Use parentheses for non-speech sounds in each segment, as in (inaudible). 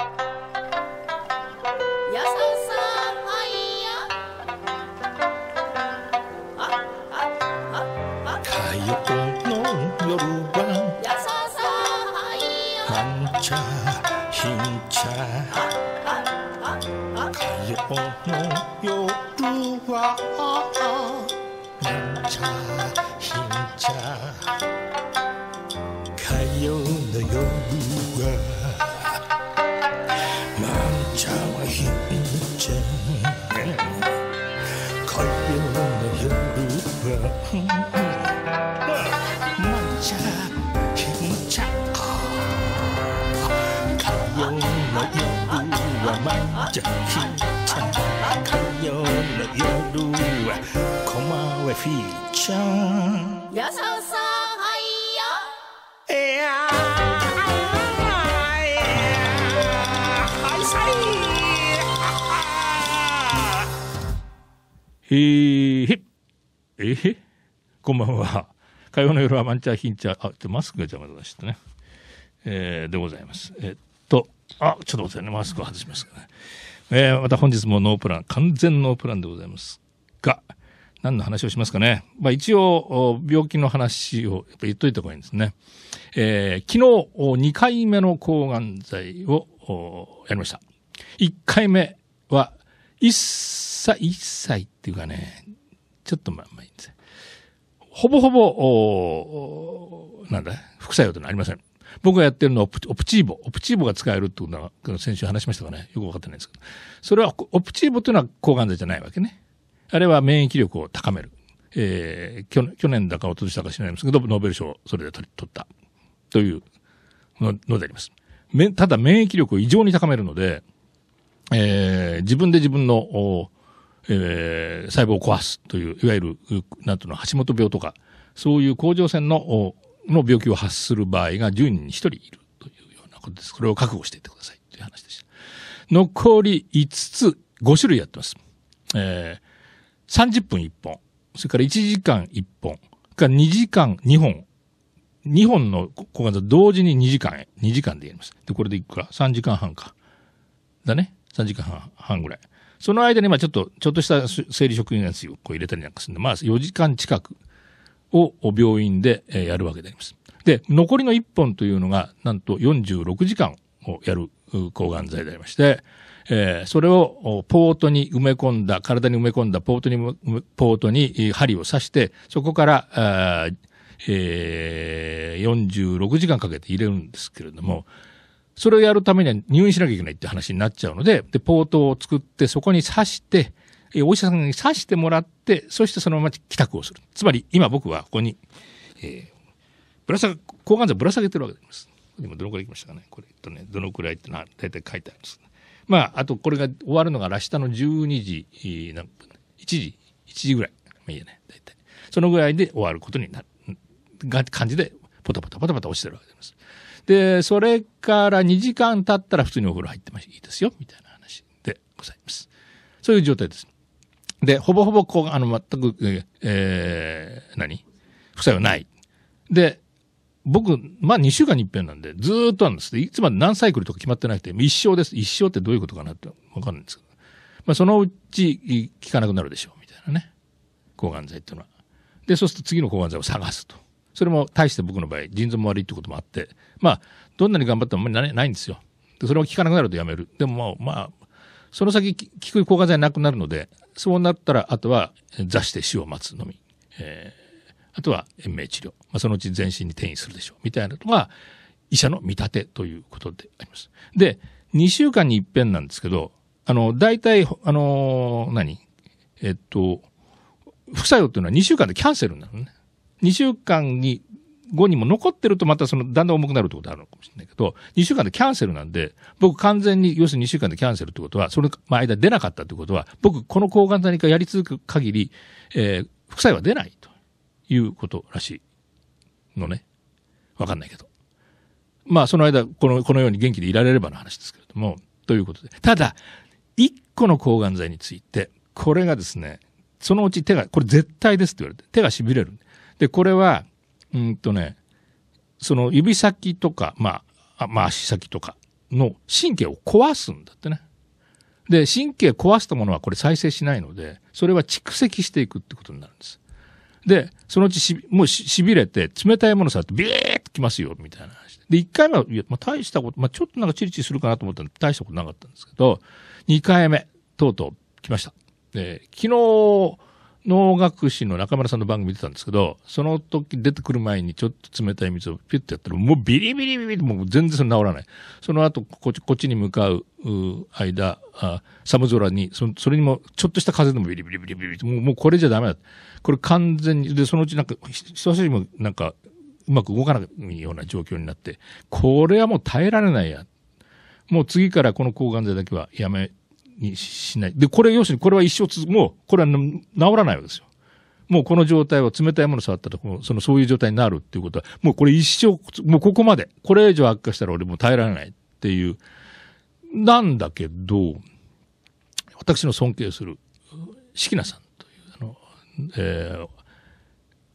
やささはじゃひんちゃ火曜の夜はコマはフィーチャー。やささはいやいやはい。さいへへえへこんばんは。火曜の夜はマンチャーヒンチャーあちょマスクが邪魔だしたね。えーでございます。えっとあちょっと待ってね。マスクを外しますからね。えーまた本日もノープラン完全ノープランでございますが何の話をしますかね。まあ一応、病気の話をやっぱ言っといた方がいいんですね。えー昨日、2回目の抗がん剤をやりました。1回目は、1歳、1歳っていうかね、ちょっとまあまあいいんですほぼほぼ、おなんだ、副作用というのはありません。僕がやってるのはオプオプチーボ。オプチーボが使えるってことは、先週話しましたかね。よくわかってないんですけど。それは、オプチーボというのは抗がん剤じゃないわけね。あれは免疫力を高める。えー、去年去年だか一昨年だか知らないんですけど、ノーベル賞をそれで取取った。というののであります。ただ免疫力を異常に高めるので、えー、自分で自分の、おえー細胞を壊すという、いわゆる、なんていうの、橋本病とか、そういう甲状腺の、の病気を発する場合が10人に1人いるというようなことです。これを覚悟していってくださいという話でした。残り5つ、5種類やってます。えー、30分1本、それから1時間1本、それから2時間2本、2本の抗がん剤同時に2時間へ、2時間でやります。で、これでいくら ?3 時間半か。だね。3時間半半ぐらい。その間に、まあちょっと、ちょっとした生理食品やつをこう入れたりなんかするんで、まあ4時間近くを病院でやるわけであります。で、残りの1本というのが、なんと46時間をやる抗がん剤でありまして、えーそれをポートに埋め込んだ、体に埋め込んだポートに、ポートに針を刺して、そこから、えー46時間かけて入れるんですけれども、それをやるためには入院しなきゃいけないって話になっちゃうので、で、ポートを作って、そこに刺して、えお医者さんに刺してもらって、そしてそのまま帰宅をする。つまり、今僕はここに、えーぶら下、抗がん剤ぶら下げてるわけです。今どのくらい行きましたかね？これ、えっとね、どのくらいってのは大体書いてあります。まあ、あとこれが終わるのが明日の12時、えー何分 ?1 時、1時ぐらい。まあいいやね、大体。そのぐらいで終わることになる、が感じで、ポタポタポタポタ落ちてるわけです。で、それから2時間経ったら普通にお風呂入ってもいいですよ、みたいな話でございます。そういう状態です。で、ほぼほぼこう、あの、全く、えーえ何？副作用ない。で、僕、まあ2週間に一遍なんで、ずーっとなんです。いつまで何サイクルとか決まってなくて、一生です。一生ってどういうことかなってわかんないんですけど。まあそのうち効かなくなるでしょう、みたいなね。抗がん剤っていうのは。で、そうすると次の抗がん剤を探すと。それも大して僕の場合、腎臓も悪いってこともあって、まあ、どんなに頑張ってもあんまりないんですよ。で、それも効かなくなるとやめる。でもまあ、まあ、その先効く抗がん剤なくなるので、そうなったら、あとは座して死を待つのみ。えーあとは延命治療。まあ、そのうち全身に転移するでしょう。みたいなのが、医者の見立てということであります。で、2週間に一遍なんですけど、あの、大体、あのー何？えっと、副作用っていうのは2週間でキャンセルになるのね。2週間に、後にも残ってるとまたその、だんだん重くなるってことあるのかもしれないけど、2週間でキャンセルなんで、僕完全に、要するに2週間でキャンセルってことは、その間出なかったってことは、僕この抗がん剤がやり続く限り、えー副作用は出ないということらしいのね。わかんないけど。まあ、その間、この、このように元気でいられればの話ですけれども、ということで。ただ、1個の抗がん剤について、これがですね、そのうち手が、これ絶対ですって言われて、手が痺れる。で、これは、うんとね、その指先とか、まあ、まあ足先とかの神経を壊すんだってね。で、神経壊したものはこれ再生しないので、それは蓄積していくってことになるんです。で、そのうちし、もうし、痺れて、冷たいもの触ってビーッときますよ、みたいな話で。で、1回目は、いや、まあ、大したこと、まあ、ちょっとなんかチリチリするかなと思ったら大したことなかったんですけど、2回目、とうとう来ました。で、昨日、農学士の中村さんの番組見てたんですけど、その時出てくる前にちょっと冷たい水をピュッとやったら、もうビリビリビリってもう全然それ治らない。その後、こっち、こっちに向かう間、あ寒空にそ、それにもちょっとした風でもビリビリビリビリもうもうこれじゃダメだ。これ完全に、で、そのうちなんか、人差し指もなんか、うまく動かないような状況になって、これはもう耐えられないや。もう次からこの抗がん剤だけはやめにしない。で、これ、要するにこれは一生つ、もう、これは治らないわけですよ。もうこの状態を冷たいもの触ったと、その、そういう状態になるっていうことは、もうこれ一生、もうここまで、これ以上悪化したら俺も耐えられないっていう、なんだけど、私の尊敬する、四季名さんという、あの、えー、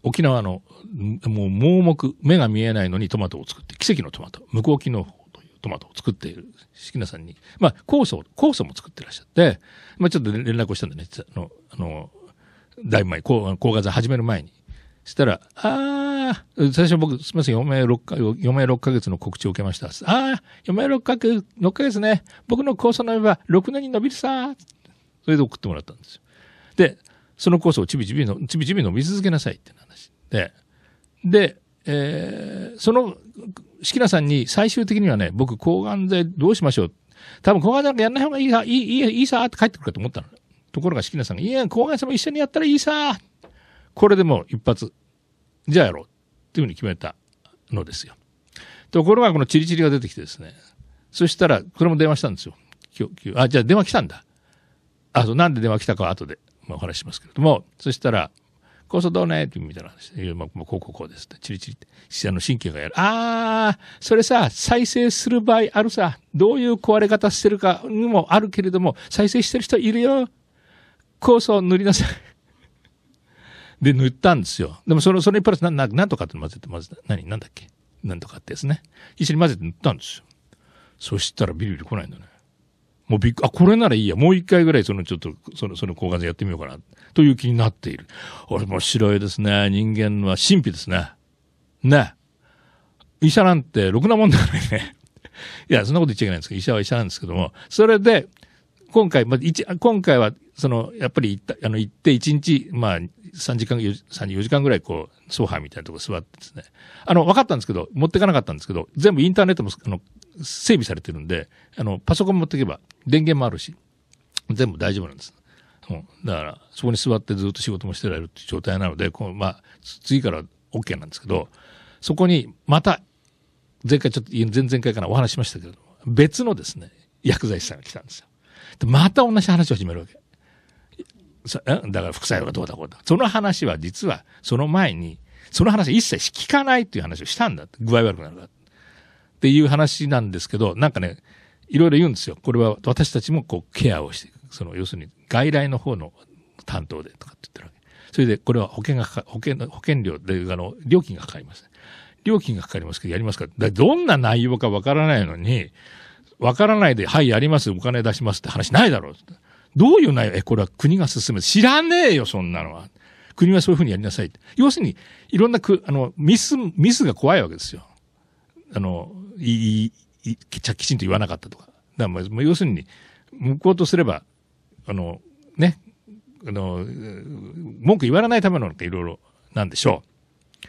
沖縄の、もう盲目、目が見えないのにトマトを作って、奇跡のトマト、向こう機能トマトを作っている四季名さんに、まあ、酵素、酵素も作ってらっしゃって、まあ、ちょっと連絡をしたんでね、あの、あの、だいぶ前、抗がん剤始める前に。したら、ああ、最初僕、すみません、余命6か、余命6ヶ月の告知を受けました。ああ、余命6ヶ月、6ヶ月ね、僕の酵素のば6年に伸びるさ。それで送ってもらったんですよ。で、その酵素をちびちびの、ちびちび伸び続けなさいって話。で、で、えー、その四季さんに最終的にはね、僕、抗がん剤どうしましょう。多分抗がん剤なんかやんない方がいいさ、いい、いい、いいさって帰ってくるかと思ったの。ところが四季さんが、いや、抗がん剤も一緒にやったらいいさ。これでも一発、じゃあやろう。っていうふうに決めたのですよ。ところがこのチリチリが出てきてですね。そしたら、これも電話したんですよ。今日、あ、じゃあ電話来たんだ。あ、そう、なんで電話来たかは後で、まあ、お話しますけれども、そしたら、こうそどうねってみたいな話で、まあ、こうこうこうですって、チリチリって、あの神経がやる。ああ、それさ、再生する場合あるさ、どういう壊れ方してるかにもあるけれども、再生してる人いるよ。酵素塗りなさい。(laughs) で、塗ったんですよ。でも、その、それにプラス、な、な、なんとかって混ぜて、混ぜて、何、なんだっけ？なんとかってですね。一緒に混ぜて塗ったんですよ。そしたらビリビリ来ないんだね。もうびっ、あ、これならいいや。もう一回ぐらいそのちょっと、その、その抗がん剤やってみようかな。という気になっている。俺面白いですね。人間は神秘ですね。ね。医者なんてろくなもんだからね。いや、そんなこと言っちゃいけないんですけど、医者は医者なんですけども、それで、今回、まあ、一、今回は、その、やっぱり行った、あの、行って一日、まあ、3時間、3時、4時間ぐらい、こう、ソファーみたいなとこ座ってですね。あの、分かったんですけど、持ってかなかったんですけど、全部インターネットも、あの、整備されてるんで、あの、パソコン持っていけば、電源もあるし、全部大丈夫なんです。うん。だから、そこに座ってずっと仕事もしてられるっていう状態なので、こう、まあ、次から OK なんですけど、そこに、また、前回ちょっと、前々回からお話しましたけど、別のですね、薬剤師さんが来たんですよ。また同じ話を始めるわけ。だから副作用がどうだこうだ。その話は実は、その前に、その話一切聞かないっていう話をしたんだ。具合悪くなるから。っていう話なんですけど、なんかね、いろいろ言うんですよ。これは私たちもこうケアをしていく。その、要するに外来の方の担当でとかって言ってるわけ。それで、これは保険がかか、保険、保険料で、あの、料金がかかります。料金がかかりますけど、やりますかどんな内容かわからないのに、わからないで、はい、やります、お金出しますって話ないだろう。どういう内容？え、これは国が進め知らねえよ、そんなのは。国はそういうふうにやりなさい。要するに、いろんなく、あの、ミス、ミスが怖いわけですよ。あの、いい、いきちきちんと言わなかったとか。だからまあ、要するに、向こうとすれば、あの、ね、あの、文句言わないためのっていろいろなんでしょ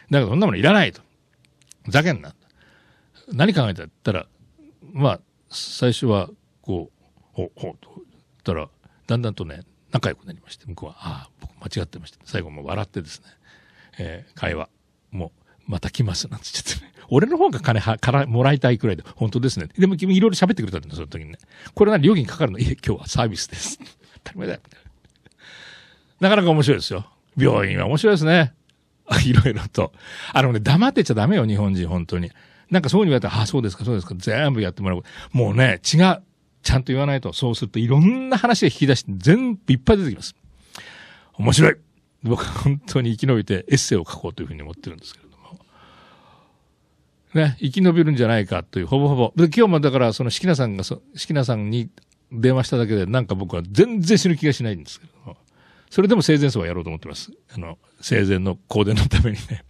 う。だからそんなものいらないと。ざけんな。何考えたら、まあ、最初は、こう、ほ、ほ、と言ったら、だんだんとね、仲良くなりまして、向こうは、ああ、僕間違ってました。最後も笑ってですね、えー、会話、もう、また来ます、なんて言ってね。俺の方が金は、からもらいたいくらいで、本当ですね。でも君いろいろ喋ってくれたんだ、その時にね。これな料金かかるの？いえ、今日はサービスです。(laughs) 当たり前だよ。なかなか面白いですよ。病院は面白いですね。(laughs) いろいろと。あのね、黙ってちゃダメよ、日本人、本当に。なんかそういうに言われたら、あ、そうですか、そうですか、全部やってもらう。もうね、違う。ちゃんと言わないと、そうするといろんな話が引き出して、全部いっぱい出てきます。面白い。僕は本当に生き延びてエッセイを書こうというふうに思ってるんですけれども。ね、生き延びるんじゃないかという、ほぼほぼ。で、今日もだから、その、四季名さんがそ、四季名さんに電話しただけで、なんか僕は全然死ぬ気がしないんですけども、それでも生前葬はやろうと思ってます。あの、生前の香典のためにね。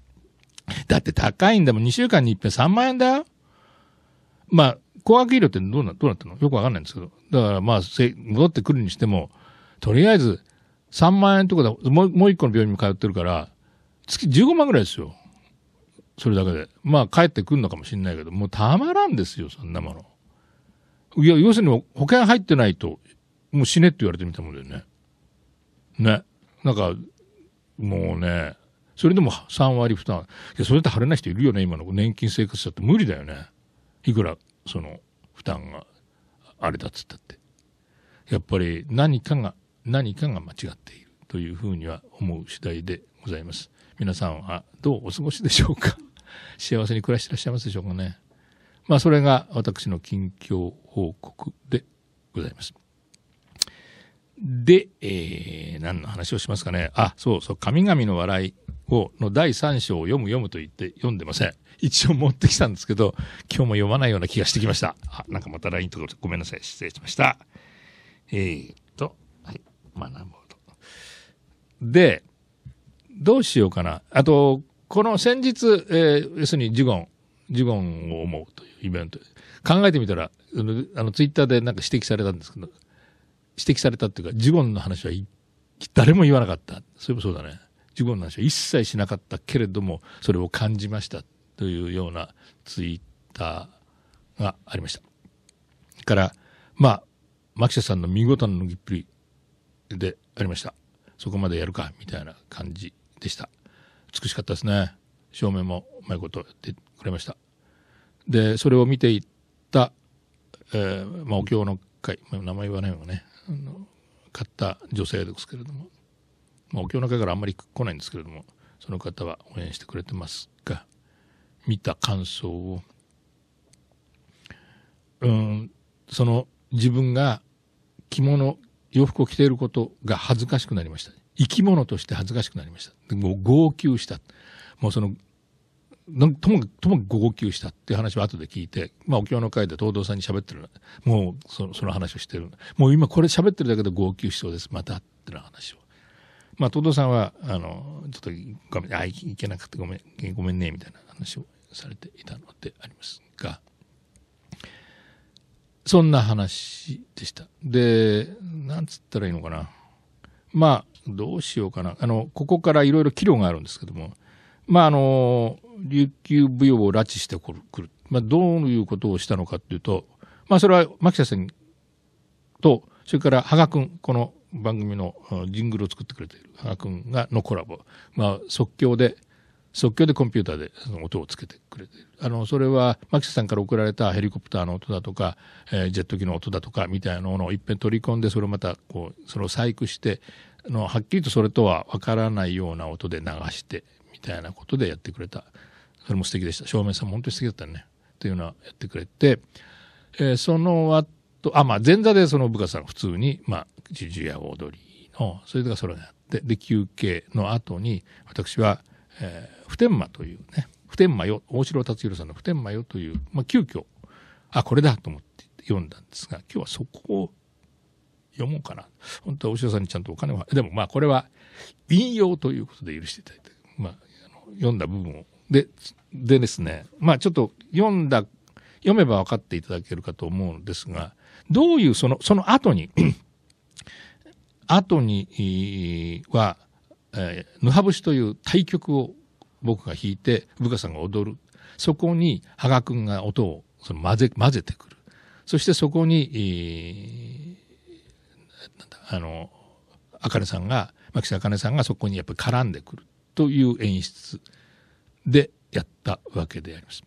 だって高いんだもん、2週間に一遍3万円だよ。まあ、高額医療ってどうな、どうなったの？よくわかんないんですけど。だからまあ、戻ってくるにしても、とりあえず、3万円とかだ、もう、もう一個の病院に通ってるから、月15万ぐらいですよ。それだけで。まあ、帰ってくるのかもしれないけど、もうたまらんですよ、そんなもの。いや、要するに保険入ってないと、もう死ねって言われてみたもんだよね。ね。なんか、もうね、それでも3割負担。いや、それって腫れない人いるよね、今の年金生活者って無理だよね。いくら、その、負担があれだっつったって。やっぱり何かが、何かが間違っているというふうには思う次第でございます。皆さんはどうお過ごしでしょうか (laughs) 幸せに暮らしていらっしゃいますでしょうかね。まあ、それが私の近況報告でございます。で、えー、何の話をしますかね。あ、そうそう、神々の笑いを、の第3章を読む読むと言って読んでません。一応持ってきたんですけど、今日も読まないような気がしてきました。あ、なんかまた LINE とかごめんなさい。失礼しました。えーと、はい、学ぼうと。で、どうしようかな。あと、この先日、えー、要するにジュゴン、ジュゴンを思うというイベント。考えてみたら、あの、あのツイッターでなんか指摘されたんですけど、指摘されたっていうか、ジュゴンの話は誰も言わなかった。そういえばそうだね。ジュゴンの話は一切しなかったけれども、それを感じましたというようなツイッターがありました。から、まあ、牧瀬さんの見事な脱ぎっぷりでありました。そこまでやるか、みたいな感じでした。美しかったですね。照明もうまいことやってくれました。で、それを見ていった、えー、まあ、お経の会、名前言わないのがね、あの買った女性ですけれども、まあ、お経の会からあんまり来ないんですけれども、その方は応援してくれてますが、見た感想を、うん、その自分が着物、洋服を着ていることが恥ずかしくなりました。生き物として恥ずかしくなりました。もう号泣した。もうその、なんとも、ともかく号泣したっていう話を後で聞いて、まあ、お経の会で東堂さんに喋ってるもうその、その話をしてる。もう今これ喋ってるだけで号泣しそうです。またってな話を。まあ、東堂さんは、あの、ちょっとごめん、あ、いいけなくてごめん、ごめんね、みたいな話をされていたのでありますが、そんな話でした。で、なんつったらいいのかな。まあ、どうしようかな。あの、ここからいろいろ岐路があるんですけども、まあ、あの、琉球舞踊を拉致してくる。まあ、どういうことをしたのかっていうと、まあ、それは、牧田さんと、それから、羽賀くん、この番組のジングルを作ってくれている羽賀くんが、のコラボ。まあ、即興で、即興でコンピューターでその音をつけてくれている。あの、それは、牧田さんから送られたヘリコプターの音だとか、えージェット機の音だとか、みたいなものをいっぺん取り込んで、それをまた、こう、それを細工して、あの、はっきりとそれとはわからないような音で流して、みたいなことでやってくれた。それも素敵でした。照明さんも本当に素敵だったね。っていうのはやってくれて、えーその後、あ、まあ、前座でその部下さん普通に、まあ、ジュジュや踊りの、それがそれをやって、で、休憩の後に、私は、えー普天間というね、普天間よ、大城達弘さんの普天間よという、まあ、急遽、あ、これだと思って読んだんですが、今日はそこを読もうかな。本当は大城さんにちゃんとお金は、でもまあこれは引用ということで許していただいて、まあ、あの読んだ部分を。で、でですね、まあちょっと読んだ、読めば分かっていただけるかと思うんですが、どういうその、その後に、(clears throat) 後には、えー、ヌハ節という対曲を僕が弾いて、部下さんが踊る。そこに、羽賀くんが音をその混ぜ、混ぜてくる。そしてそこに、えー、あの、あかねさんが、牧瀬あかねさんがそこにやっぱり絡んでくるという演出でやったわけであります。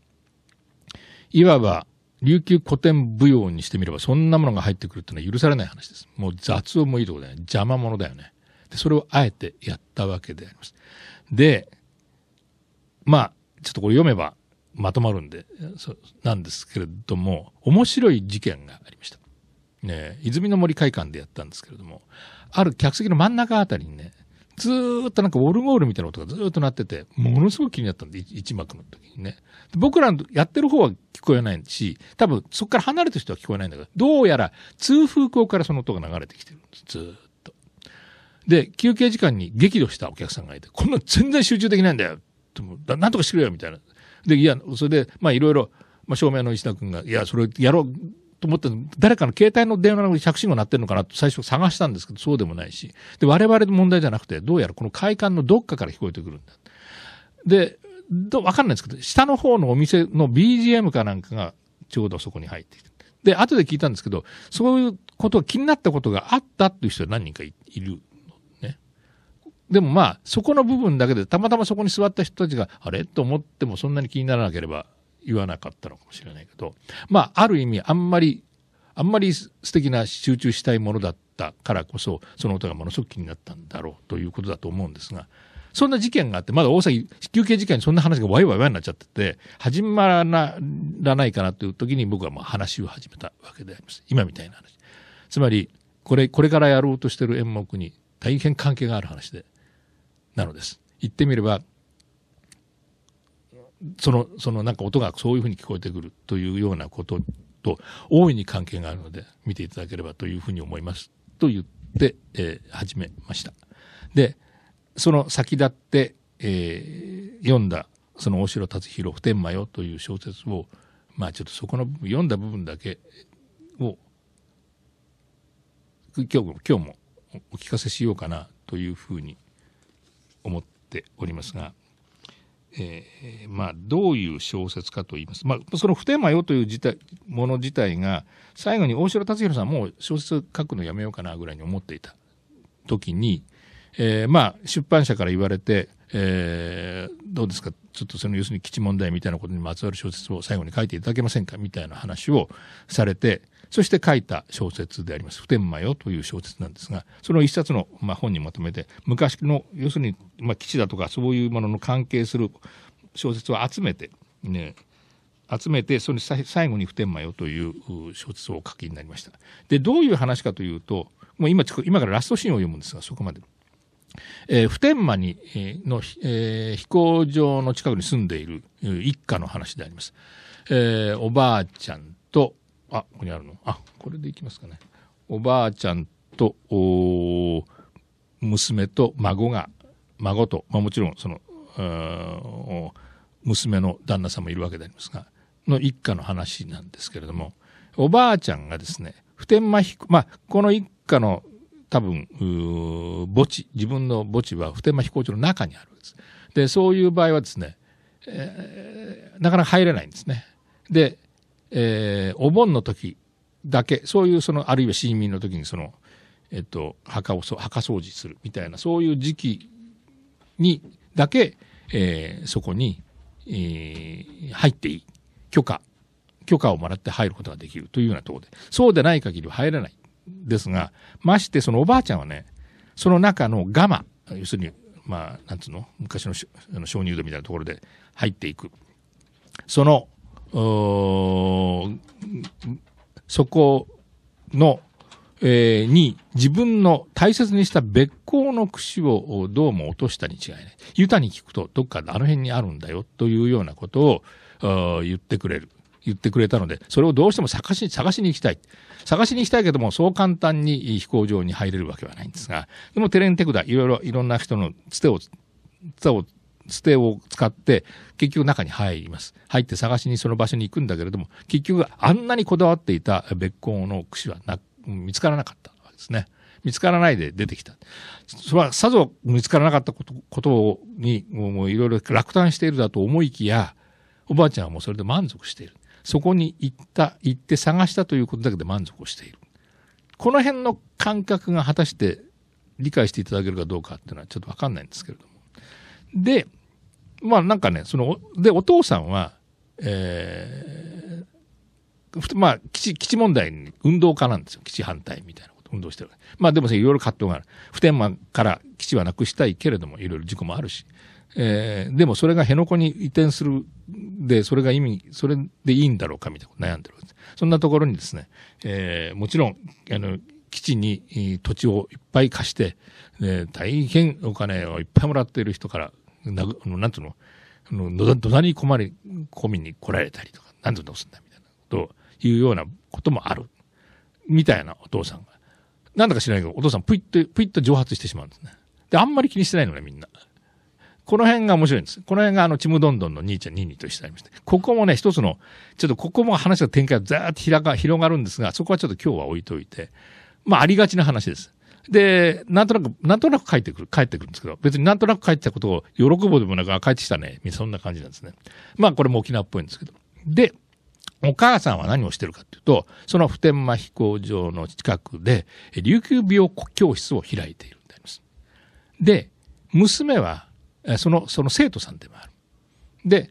いわば、琉球古典舞踊にしてみれば、そんなものが入ってくるってのは許されない話です。もう雑音もいいところだよね。邪魔者だよね。で、それをあえてやったわけであります。で、まあ、ちょっとこれ読めばまとまるんで、そうなんですけれども、面白い事件がありました。ね泉の森会館でやったんですけれども、ある客席の真ん中あたりにね、ずーっとなんかオルゴールみたいな音がずーっと鳴ってて、ものすごく気になったんで、一幕の時にね。僕らのやってる方は聞こえないし、多分そこから離れた人は聞こえないんだけど、どうやら通風口からその音が流れてきてるんです、ずーっと。で、休憩時間に激怒したお客さんがいて、こんな全然集中できないんだよ。なんとかしてくれよ、みたいな。で、いや、それで、まあいろいろ、まあ照明の石田君が、いや、それやろうと思って、誰かの携帯の電話の着信号鳴ってるのかなと最初探したんですけど、そうでもないし。で、我々の問題じゃなくて、どうやらこの会館のどっかから聞こえてくるんだ。で、どわかんないですけど、下の方のお店の BGM かなんかがちょうどそこに入ってきて。で、後で聞いたんですけど、そういうことが気になったことがあったっていう人は何人かいいるね。でもまあ、そこの部分だけで、たまたまそこに座った人たちが、あれ？と思ってもそんなに気にならなければ言わなかったのかもしれないけど、まあ、ある意味、あんまり、あんまり素敵な集中したいものだったからこそ、その音がものすごく気になったんだろうということだと思うんですが、そんな事件があって、まだ大崎休憩時間にそんな話がワイワイワイになっちゃってて、始まらないかなという時に僕はもう話を始めたわけであります。今みたいな話。つまり、これ、これからやろうとしている演目に大変関係がある話で、なのです。言ってみれば、その、そのなんか音がそういうふうに聞こえてくるというようなことと大いに関係があるので見ていただければというふうに思いますと言って、えー始めました。で、その先立って、えー読んだその大城達弘普天間よという小説を、まあちょっとそこの部分読んだ部分だけを今日も今日もお聞かせしようかなというふうに思っておりますが、えーまあ、どういう小説かと言います。まあ、その普天間よという自体もの自体が、最後に大城達弘さんもう小説書くのやめようかなぐらいに思っていた時に、えーまあ、出版社から言われて、えーどうですか、ちょっとその要するに基地問題みたいなことにまつわる小説を最後に書いていただけませんか？みたいな話をされて、そして書いた小説であります。普天間よという小説なんですが、その一冊の、まあ、本にまとめて、昔の、要するに、まあ、基地だとかそういうものの関係する小説を集めて、ね、集めて、その最後に普天間よという小説をお書きになりました。で、どういう話かというと、もう今、今からラストシーンを読むんですが、そこまで。えー普天間に、えーの、えー飛行場の近くに住んでいる一家の話であります。えーおばあちゃん、あ、ここにあるの？あ、これでいきますかね。おばあちゃんと、お娘と孫が、孫と、まあもちろんその、娘の旦那さんもいるわけでありますが、の一家の話なんですけれども、おばあちゃんがですね、普天間飛行、まあ、この一家の多分、墓地、自分の墓地は普天間飛行場の中にあるわけです。で、そういう場合はですね、えーなかなか入れないんですね。で、えーお盆の時だけ、そういうその、あるいは市民の時にその、えっと、墓を、墓掃除するみたいな、そういう時期にだけ、えーそこに、えー入っていい。許可、許可をもらって入ることができるというようなところで、そうでない限りは入れない。ですが、ましてそのおばあちゃんはね、その中のガマ、要するに、まあ、なんつうの、昔のしあの鍾乳洞みたいなところで入っていく。その、そこの、えーに自分の大切にした別行の櫛をどうも落としたに違いない。ユタに聞くとどっかあの辺にあるんだよというようなことを言ってくれる。言ってくれたので、それをどうしても探し、探しに行きたい。探しに行きたいけども、そう簡単に飛行場に入れるわけはないんですが、でもテレンテクダ、いろいろ、いろんな人のつてを、つてを、つてを使って、結局中に入ります。入って探しにその場所に行くんだけれども、結局あんなにこだわっていた別行の櫛はな、見つからなかったわけですね。見つからないで出てきた。それはさぞ見つからなかったことことに、もういろいろ落胆しているだと思いきや、おばあちゃんはもうそれで満足している。そこに行った、行って探したということだけで満足をしている。この辺の感覚が果たして理解していただけるかどうかっていうのはちょっとわかんないんですけれども。で、まあなんかね、その、で、お父さんは、えーまあ、基地、基地問題に運動家なんですよ。基地反対みたいなこと運動してる。まあでも、いろいろ葛藤がある。普天間から基地はなくしたいけれども、いろいろ事故もあるし。えーでもそれが辺野古に移転するで、それが意味、それでいいんだろうかみたいなこと悩んでるわけです。そんなところにですね、えーもちろん、あの、基地に土地をいっぱい貸して、ね大変お金をいっぱいもらっている人から、なあのなんつうの、あのどどなり込まれ、込みに来られたりとか、なんでどうすんだみたいなことをいうようなこともある。みたいなお父さんが。なんだか知らないけど、お父さんプイッと、プイッと蒸発してしまうんですね。で、あんまり気にしてないのね、みんな。この辺が面白いんです。この辺があの、ちむどんどんの兄ちゃん、ニーニーと一緒になりまして。ここもね、一つの、ちょっとここも話が展開がざーっと広がるんですが、そこはちょっと今日は置いといて、まあ、ありがちな話です。で、なんとなく、なんとなく帰ってくる、帰ってくるんですけど、別になんとなく帰ってきたことを喜ぶでもなく、あ帰ってきたね、そんな感じなんですね。まあ、これも沖縄っぽいんですけど。で、お母さんは何をしてるかっていうと、その普天間飛行場の近くで、琉球美容教室を開いているんであります。で、娘は、その、その生徒さんでもある。で、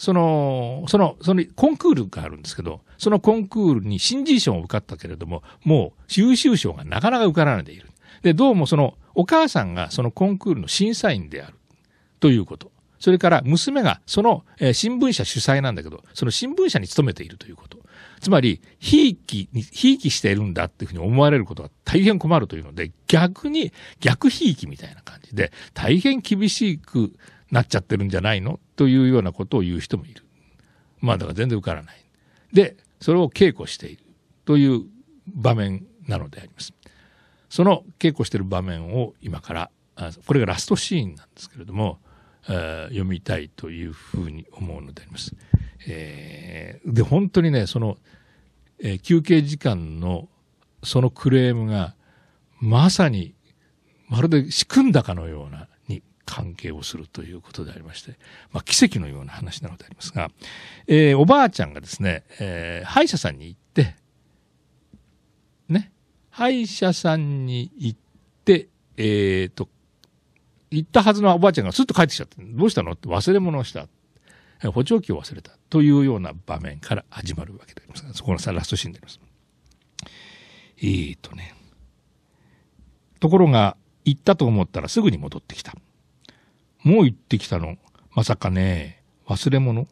その、その、そのコンクールがあるんですけど、そのコンクールに新人賞を受かったけれども、もう優秀賞がなかなか受からないでいる。で、どうもそのお母さんがそのコンクールの審査員である。ということ。それから娘がその、え新聞社主催なんだけど、その新聞社に勤めているということ。つまり、ひいきに、ひいきしているんだっていうふうに思われることが大変困るというので、逆に、逆ひいきみたいな感じで、大変厳しくなっちゃってるんじゃないの？というようなことを言う人もいる。まあだから全然受からない。で、それを稽古しているという場面なのであります。その稽古してる場面を今から、これがラストシーンなんですけれども、読みたいというふうに思うのであります。えーで、本当にね、その、えー休憩時間のそのクレームが、まさに、まるで仕組んだかのような、に関係をするということでありまして、まあ、奇跡のような話なのでありますが、えーおばあちゃんがですね、えー歯医者さんに行って、歯医者さんに行って、えっ、と、行ったはずのおばあちゃんがすっと帰ってきちゃって、どうしたの？って忘れ物をした。補聴器を忘れた。というような場面から始まるわけでありますが、そこのさラストシーンであります。えーとね。ところが、行ったと思ったらすぐに戻ってきた。もう行ってきたの。まさかね、忘れ物？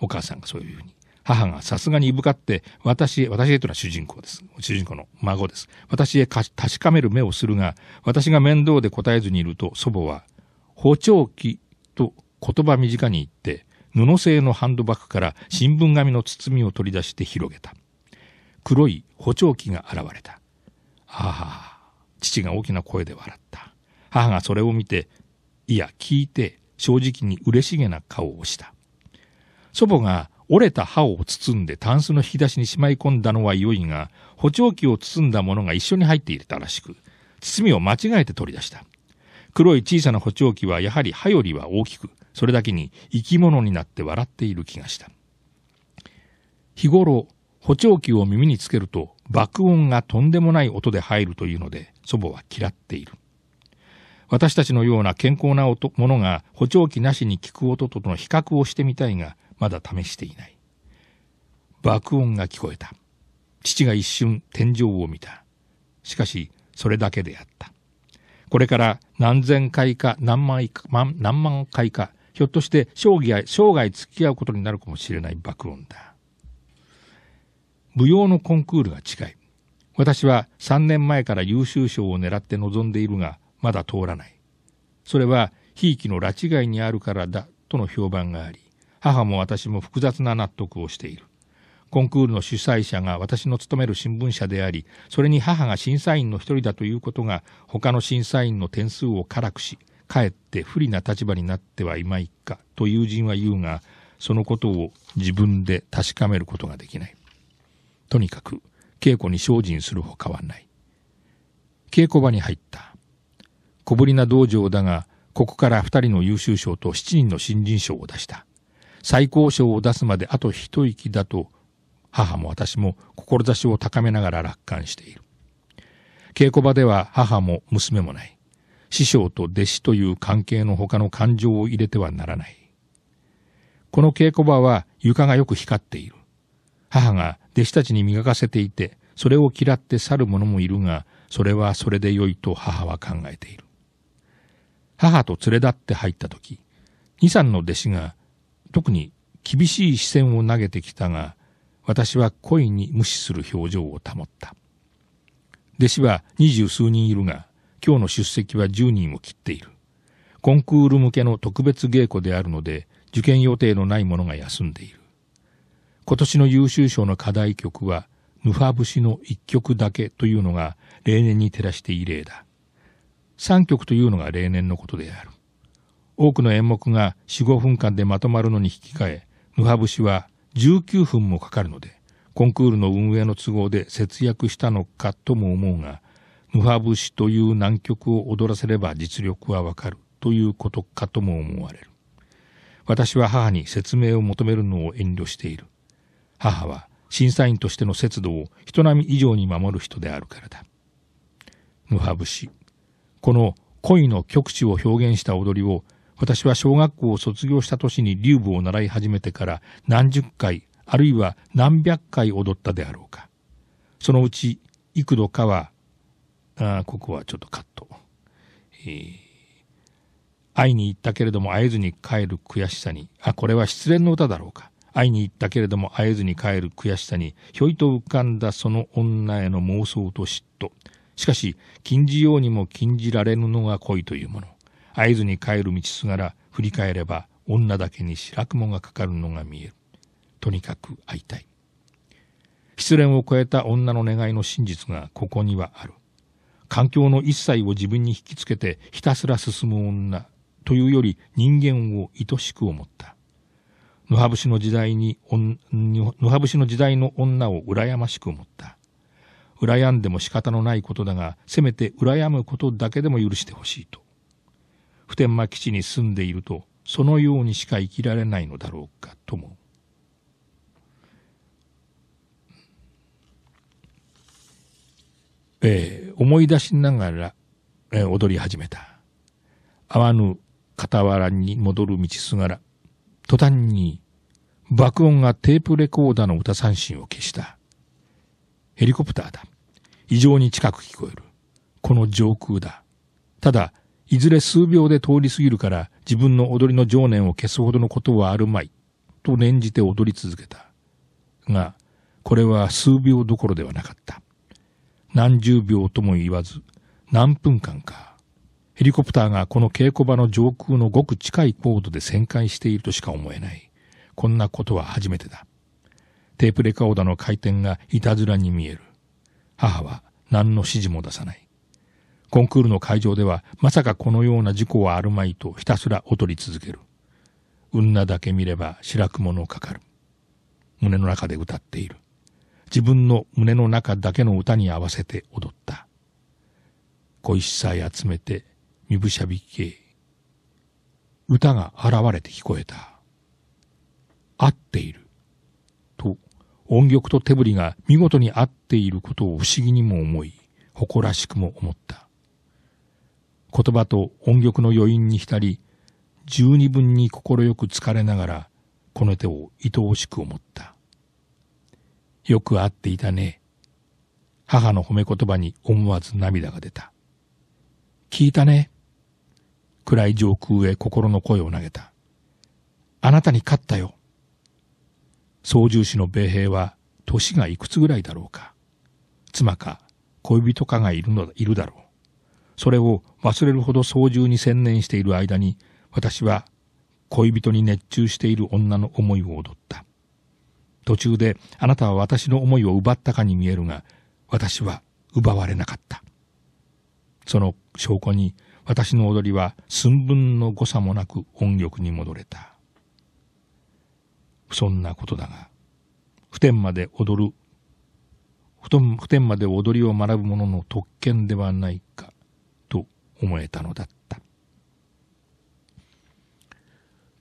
お母さんがそういうふうに。母がさすがにいぶかって、私へ、私へというのは主人公です。主人公の孫です。私へ確かめる目をするが、私が面倒で答えずにいると、祖母は、補聴器と言葉短に言って、布製のハンドバッグから新聞紙の包みを取り出して広げた。黒い補聴器が現れた。ああ、父が大きな声で笑った。母がそれを見て、いや、聞いて、正直に嬉しげな顔をした。祖母が折れた歯を包んでタンスの引き出しにしまい込んだのは良いが、補聴器を包んだものが一緒に入っていたらしく、包みを間違えて取り出した。黒い小さな補聴器はやはり歯よりは大きく、それだけに生き物になって笑っている気がした。日頃、補聴器を耳につけると爆音がとんでもない音で入るというので祖母は嫌っている。私たちのような健康な音ものが補聴器なしに聞く音との比較をしてみたいが、まだ試していない。爆音が聞こえた。父が一瞬天井を見た。しかし、それだけであった。これから何千回か何万か何万回か、ひょっとして生涯生涯付き合うことになるかもしれない爆音だ。舞踊のコンクールが近い。私は3年前から優秀賞を狙って臨んでいるが、まだ通らない。それは、ひいきの拉致外にあるからだ、との評判があり、母も私も複雑な納得をしている。コンクールの主催者が私の勤める新聞社であり、それに母が審査員の一人だということが、他の審査員の点数を辛くし、かえって不利な立場になってはいまいか、と友人は言うが、そのことを自分で確かめることができない。とにかく、稽古に精進するほかはない。稽古場に入った。小ぶりな道場だが、ここから二人の優秀賞と七人の新人賞を出した。最高賞を出すまであと一息だと、母も私も志を高めながら楽観している。稽古場では母も娘もない。師匠と弟子という関係の他の感情を入れてはならない。この稽古場は床がよく光っている。母が弟子たちに磨かせていて、それを嫌って去る者もいるが、それはそれで良いと母は考えている。母と連れ立って入った時、二三の弟子が特に厳しい視線を投げてきたが、私は恋に無視する表情を保った。弟子は二十数人いるが、今日の出席は10人を切っている。コンクール向けの特別稽古であるので、受験予定のない者が休んでいる。今年の優秀賞の課題曲は、ヌファ節の一曲だけというのが例年に照らして異例だ。三曲というのが例年のことである。多くの演目が4、5分間でまとまるのに引き換え、ヌファ節は19分もかかるので、コンクールの運営の都合で節約したのかとも思うが、ヌファ節という難曲を踊らせれば実力はわかるということかとも思われる。私は母に説明を求めるのを遠慮している。母は審査員としての節度を人並み以上に守る人であるからだ。ムハ節。この恋の極致を表現した踊りを私は小学校を卒業した年に竜舞を習い始めてから何十回あるいは何百回踊ったであろうか。そのうち幾度かは、あここはちょっとカット。えー、会いに行ったけれども会えずに帰る悔しさに、あ、これは失恋の歌だろうか。会いに行ったけれども会えずに帰る悔しさに、ひょいと浮かんだその女への妄想と嫉妬。しかし、禁じようにも禁じられぬのが恋というもの。会えずに帰る道すがら、振り返れば、女だけに白雲がかかるのが見える。とにかく会いたい。失恋を超えた女の願いの真実がここにはある。環境の一切を自分に引きつけてひたすら進む女というより人間を愛しく思った。野羽節の時代に、野羽節の時代の女を羨ましく思った。羨んでも仕方のないことだが、せめて羨むことだけでも許してほしいと。普天間基地に住んでいると、そのようにしか生きられないのだろうかとも。えー、思い出しながら、えー、踊り始めた。会わぬ傍らに戻る道すがら、途端に爆音がテープレコーダーの歌三振を消した。ヘリコプターだ。異常に近く聞こえる。この上空だ。ただ、いずれ数秒で通り過ぎるから自分の踊りの情念を消すほどのことはあるまい。と念じて踊り続けた。が、これは数秒どころではなかった。何十秒とも言わず、何分間か。ヘリコプターがこの稽古場の上空のごく近い高度で旋回しているとしか思えない。こんなことは初めてだ。テープレカオダの回転がいたずらに見える。母は何の指示も出さない。コンクールの会場ではまさかこのような事故はあるまいとひたすら踊り続ける。女だけ見れば白くものかかる。胸の中で歌っている。自分の胸の中だけの歌に合わせて踊った。恋しさえ集めてみぶしゃびけ、歌が現れて聞こえた。合っている。と、音曲と手振りが見事に合っていることを不思議にも思い、誇らしくも思った。言葉と音曲の余韻に浸り、十二分に快く疲れながら、この手を愛おしく思った。よく合っていたね。母の褒め言葉に思わず涙が出た。聞いたね。暗い上空へ心の声を投げた。あなたに勝ったよ。操縦士の米兵は年がいくつぐらいだろうか。妻か恋人かがいるのいるだろう。それを忘れるほど操縦に専念している間に、私は恋人に熱中している女の思いを踊った。途中であなたは私の思いを奪ったかに見えるが、私は奪われなかった。その証拠に私の踊りは寸分の誤差もなく音力に戻れた。そんなことだが、普天間で踊る、普天間で踊りを学ぶ者の特権ではないか、思えたのだった。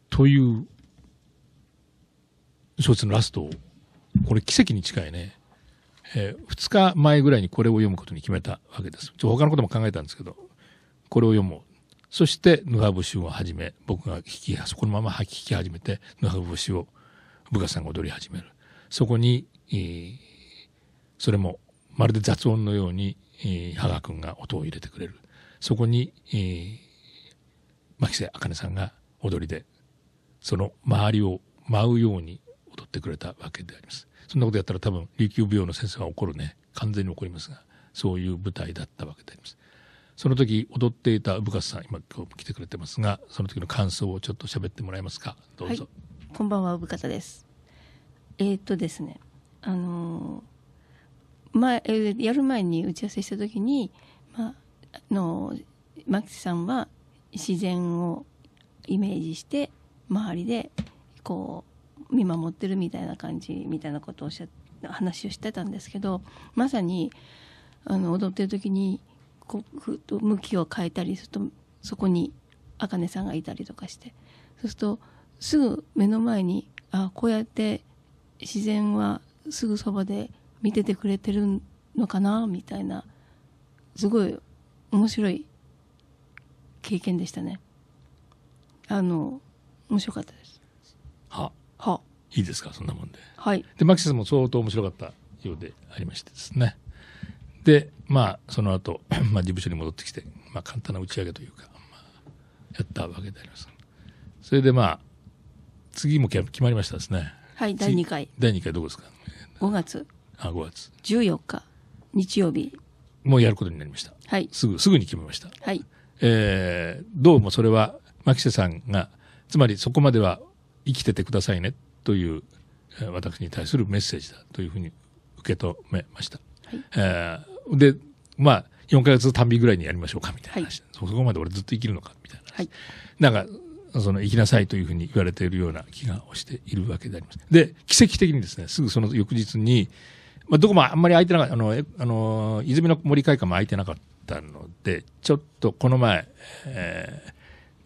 という、小説のラストを、これ奇跡に近いね。えー、2日前ぐらいにこれを読むことに決めたわけです。ちょ他のことも考えたんですけど、これを読もう。そして、ヌハブシを始め、僕が弾き、そこのまま弾き始めて、ヌハブシを部下さんが踊り始める。そこに、えー、それも、まるで雑音のように、えー、羽賀君が音を入れてくれる。そこに、えー、牧瀬茜さんが踊りで、その周りを舞うように踊ってくれたわけであります。そんなことやったら多分、琉球病の先生は怒るね。完全に怒りますが、そういう舞台だったわけであります。その時踊っていた部活さん、今今日来てくれてますが、その時の感想をちょっと喋ってもらえますか？どうぞ。はいこんばんは、産方です。えーっとですね、あのー前、えーやる前に打ち合わせしたときに、ま、あのー、マキさんは自然をイメージして、周りで、こう、見守ってるみたいな感じ、みたいなことをおっしゃ話をしてたんですけど、まさに、あの、踊ってる時に、こう、ふと向きを変えたりすると、そこに、あかねさんがいたりとかして、そうすると、すぐ目の前に、あこうやって自然はすぐそばで見ててくれてるのかな、みたいな、すごい面白い経験でしたね。あの、面白かったです。は、は、いいですか、そんなもんで。はい。で、マキシスも相当面白かったようでありましてですね。で、まあ、その後、(clears throat) まあ、事務所に戻ってきて、まあ、簡単な打ち上げというか、まあ、やったわけであります。それで、まあ、次も決決まりましたですね。はい、第2回、第2回どこですか？5月あ、5月。14日、日曜日。もうやることになりました。はい、すぐ、すぐに決めました。はい、えー、どうもそれは、牧瀬さんが、つまりそこまでは生きててくださいねという、えー私に対するメッセージだというふうに受け止めました。はいえーで、まあ、4ヶ月単美ぐらいにやりましょうかみたいな話、そこまで俺ずっと生きるのかみたいな話。はいなんか、その生きなさいというふうに言われているような気がしているわけであります。で、奇跡的にですね、すぐその翌日に、まあ、どこもあんまり空いてなかった、あの、えあの、泉の森会館も空いてなかったので、ちょっとこの前、えー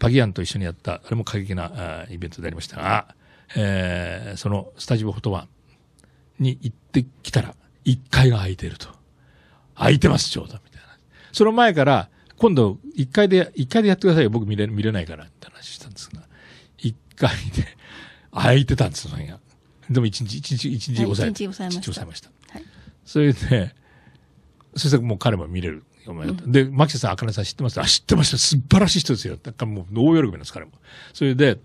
パギアンと一緒にやった、あれも過激なイベントでありましたが、えーそのスタジオフォトワンに行ってきたら、1階が空いていると。空いてます、ちょうど、みたいな。その前から、今度、1階で、一階でやってくださいよ。僕見れ、見れないから、って話したんですが、1階で空いてたんですよ、それが。でも1日、1日、一日はい抑えました一日抑えました。はい。それで、そしてもう彼も見れる。で、牧瀬さん、茜さん知ってます？あ、知ってました。素晴らしい人ですよ。だからもう大喜びなんです、彼も。それで、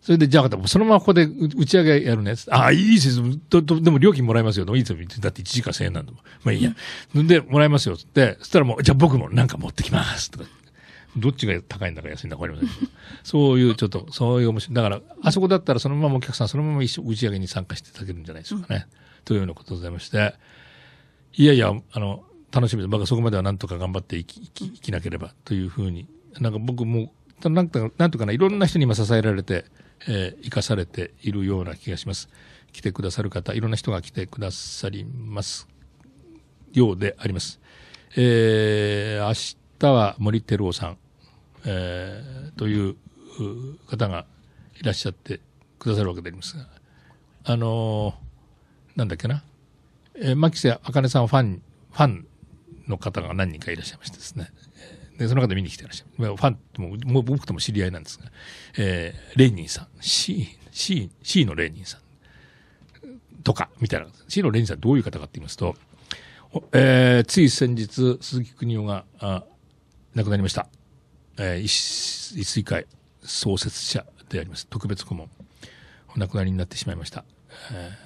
それで、じゃあ、そのままここで打打ち上げやるね。あ、いいですよ。ととでも料金もらいますよ。いいですよ。だって1時間1000円なんだもん。まあいいや。で、もらいますよ。って、そしたらもう、じゃあ僕もなんか持ってきます。とか。どっちが高いんだか安いんだかわかりません。そういう、ちょっと、そういう面白い。だから、あそこだったらそのままお客さん、そのまま一緒打ち上げに参加していただけるんじゃないですかね。というようなことでございまして。いやいや、あの、楽しみです。僕はそこまではなんとか頑張って生き、生き生きなければというふうに。なんか僕も、なんとか、なんとかな、いろんな人に今支えられて、えー生かされているような気がします。来てくださる方、いろんな人が来てくださります。ようであります。えー明日は森照夫さん、えーというう方がいらっしゃってくださるわけでありますが、あのーなんだっけな、えー、牧瀬茜さんファン、ファンの方が何人かいらっしゃいましてですね。で、その方見に来てらっしゃる。ファンとも、もう僕とも知り合いなんですが、えーレーニンさん、C、C、C のレーニンさんとか、みたいな。C のレーニンさんどういう方かって言いますと、えーつい先日、鈴木邦夫が、あ亡くなりました。えー一一水会創設者であります。特別顧問。お亡くなりになってしまいました。えー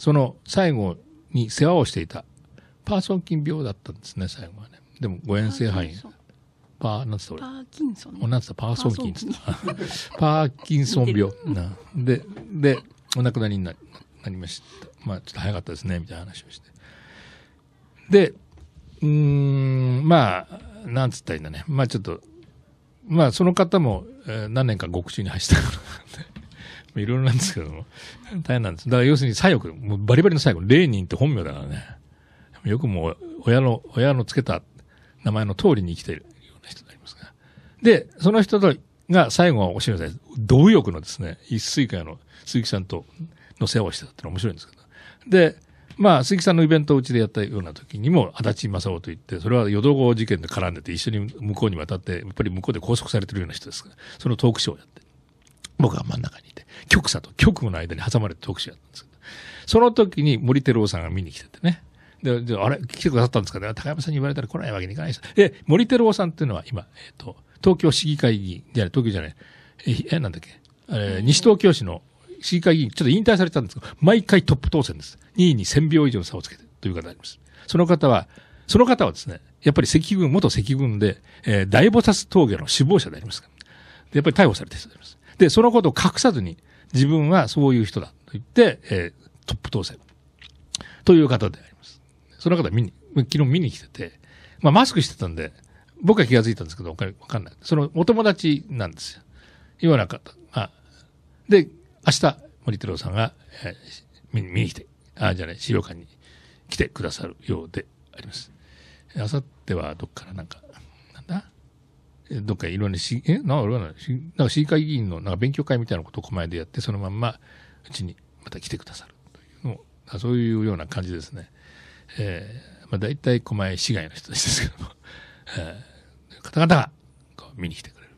その最後に世話をしていた、パーソン菌病だったんですね、最後はね。でも、誤嚥性肺炎。パー、なんつった俺。パーキンソン。おなんつった？パーソン菌っつった。パーキンソン病。なで、で、お亡くなりにななりました。まあ、ちょっと早かったですね、みたいな話をして。で、うーん、まあ、なんつったらいいんだね。まあちょっと、まあその方も、えー何年か獄中に走ったからいろいろなんですけども、(laughs) 大変なんです。だから要するに左翼、もうバリバリの左翼、レーニンって本名だからね。よくもう、親の、親のつけた名前の通りに生きているような人でありますが。で、その人とが最後はおしめさん、同欲のですね、一水会の鈴木さんとの世話をしてたってのは面白いんですけど。で、まあ、鈴木さんのイベントをうちでやったような時にも、足立正夫と言って、それは淀号事件で絡んでて、一緒に向こうに渡って、やっぱり向こうで拘束されてるような人ですから、そのトークショーをやって、僕は真ん中にいて、極左と極右の間に挟まれてトークショーやったんですけど、その時に森照夫さんが見に来ててね、で、であれ、来てくださったんですかね？高山さんに言われたら来ないわけにいかないです。え、森照夫さんっていうのは今、えっ、と、東京市議会議員、じゃない、東京じゃない、え、えなんだっけ、えー西東京市の市議会議員、ちょっと引退されたんですけど、毎回トップ当選です。2位に1000票以上差をつけてという方であります。その方は、その方はですね、やっぱり赤軍、元赤軍で、えー大菩薩峠の首謀者でありますから。でやっぱり逮捕されてる人であります。で、そのことを隠さずに、自分はそういう人だと言って、えートップ当選。という方であります。その方見に、昨日見に来てて、まあマスクしてたんで、僕は気がついたんですけど、わかんない。そのお友達なんですよ。ような方が。で、明日、森太郎さんが、えー見に見に来て、あ、じゃない、資料館に来てくださるようであります。あさってはどっからなんか、どっかいろんなし、えなんかなんか市議会議員のなんか勉強会みたいなことを狛江でやって、そのまんまうちにまた来てくださるというのを、そういうような感じですね。えーまあ大体狛江市外の人たちですけども、(laughs) えー方々がこう見に来てくれる。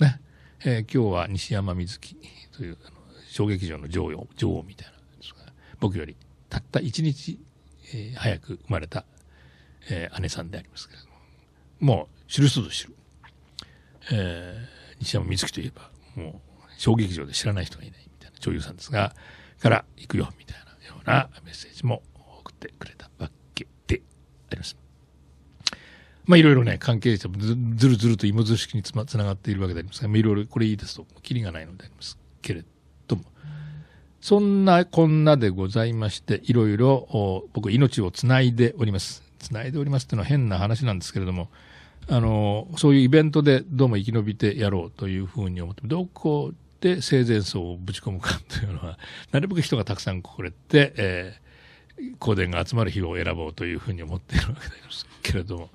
ね。えー今日は西山瑞希というあの小劇場の女王女王みたいな僕よりたった一日、えー早く生まれた、えー姉さんでありますけれどももう知る人ぞ知る、えー西山瑞希といえばもう小劇場で知らない人がいないみたいな女優さんですがから行くよみたいなようなメッセージも送ってくれたわけであります。まあいろいろね、関係者もずるずると芋づる式につ,、ま、つながっているわけでありますが、まあいろいろこれいいですと、キリがないのでありますけれども、そんなこんなでございまして、いろいろ僕命をつないでおります。つないでおりますっていうのは変な話なんですけれども、あの、そういうイベントでどうも生き延びてやろうというふうに思って、どこで生前葬をぶち込むかというのは、なるべく人がたくさん来れて、えー香典が集まる日を選ぼうというふうに思っているわけですけれども、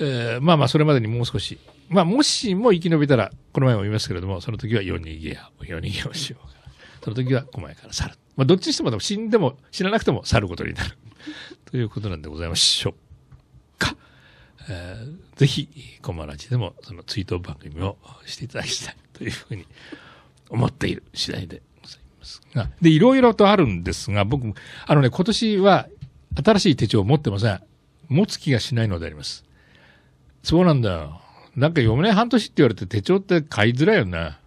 えーまあまあそれまでにもう少し、まあもしも生き延びたら、この前も言いましたけれども、その時は夜逃げや、夜逃げをしようかな。その時は狛江から去る。まあどっちにしても死んでも死ななくても去ることになる。ということなんでございましょうか。えーぜひ、コマラジでもその追悼番組をしていただきたいというふうに思っている次第でございますが。で、いろいろとあるんですが、僕、あのね、今年は新しい手帳を持ってません。持つ気がしないのであります。そうなんだよ。なんか4年半年って言われて手帳って買いづらいよな。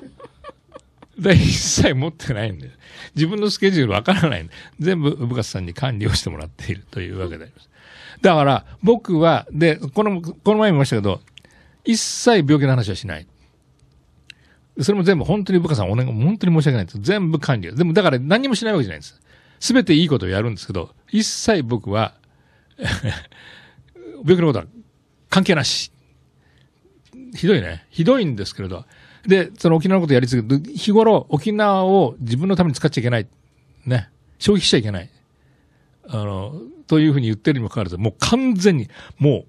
(laughs) で、一切持ってないんだよ。自分のスケジュールわからないんだ全部、部活さんに管理をしてもらっているというわけであります。だから、僕は、で、この、この前も言いましたけど、一切病気の話はしない。それも全部本当に部下さんお願い、本当に申し訳ないです。全部管理。でもだから何もしないわけじゃないんです。すべていいことをやるんですけど、一切僕は、(laughs) 病気のことは関係なし。ひどいね。ひどいんですけれど。で、その沖縄のことやり続けて、日頃沖縄を自分のために使っちゃいけない。ね。消費しちゃいけない。あの、というふうに言ってるにもかかわらず、もう完全に、も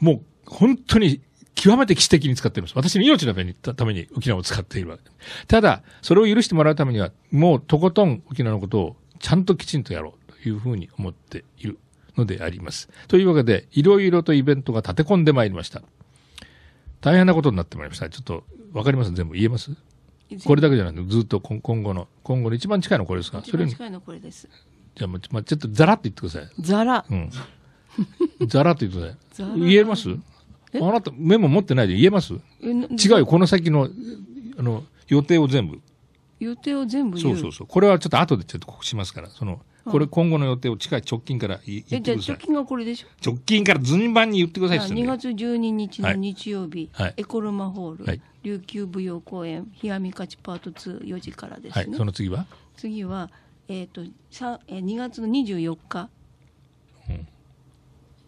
う、もう本当に極めて奇跡的に使っています。私の命のために、ために沖縄を使っているわけです。ただ、それを許してもらうためには、もうとことん沖縄のことをちゃんときちんとやろうというふうに思っているのであります。というわけで、いろいろとイベントが立て込んでまいりました。大変なことになってまいりました。ちょっと、わかります全部言えます？これだけじゃなくて、ずっと今今後の、今後の一番近いのはこれですか？それに、一番近いのこれです。じゃあ、ままちょっとザラッと言ってください。ザラ。うん。(laughs) ザラッと言ってください。言えます？あなた、メモ持ってないで。言えます？違うよ、この先の、あの、予定を全部。予定を全部言。そううそうそう。これはちょっと後でちょっと告知しますから、その、これ今後の予定を近い直近から言ってください。直近がこれでしょ？直近から順番に言ってくださいって2言ってんだよ。月12日の日曜日、はい。エコロマホール、はい。琉球舞踊公演「冷やみ勝ちパート24時からですね、はい、その次は？次は、えーとさえー2月の24日、うん。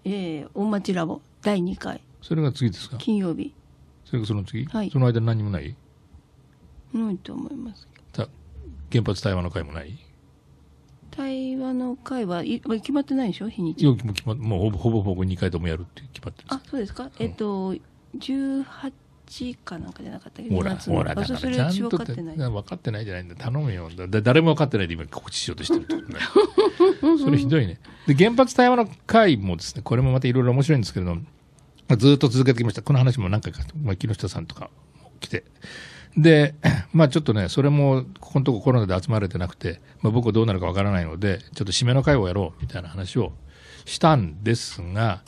えー大町ラボ第2回。それが次ですか？金曜日。それがその次、はい。その間に何もない？ないと思います。た原発対話の会もない？対話の会はい決まってないでしょ？日にち。も決まっもうほぼほぼほぼ2回ともやるって決まってるあそうですか、えっ、と18かなんかじゃなかったっけ？ほら、2月の？ほら、だからちゃんと分かってない分かってないじゃないんだ。頼むよ。だだ誰も分かってないで今告知しようとしてるってことね。(laughs) それひどいね。で、原発対話の会もですね、これもまたいろいろ面白いんですけれども、まあずっと続けてきました。この話も何回か、まあ、木下さんとかも来て。で、(clears throat) まあちょっとね、それも、ここのとこコロナで集まれてなくて、まあ僕はどうなるかわからないので、ちょっと締めの会をやろうみたいな話をしたんですが、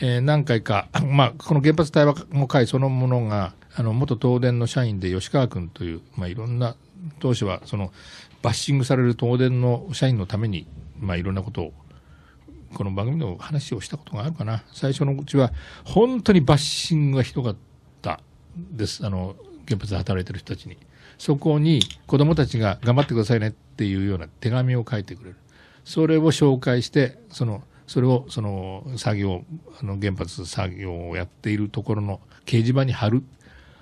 えー何回か、(laughs) まあこの原発対話の会そのものが、あの、元東電の社員で吉川君という、まあいろんな、当初はその、バッシングされる東電の社員のために、まあいろんなことをこの番組の話をしたことがあるかな。最初のうちは、本当にバッシングがひどかったです。あの、原発で働いてる人たちに。そこに子供たちが頑張ってくださいねっていうような手紙を書いてくれる。それを紹介して、その、それを、その、作業、あの、原発作業をやっているところの掲示板に貼る。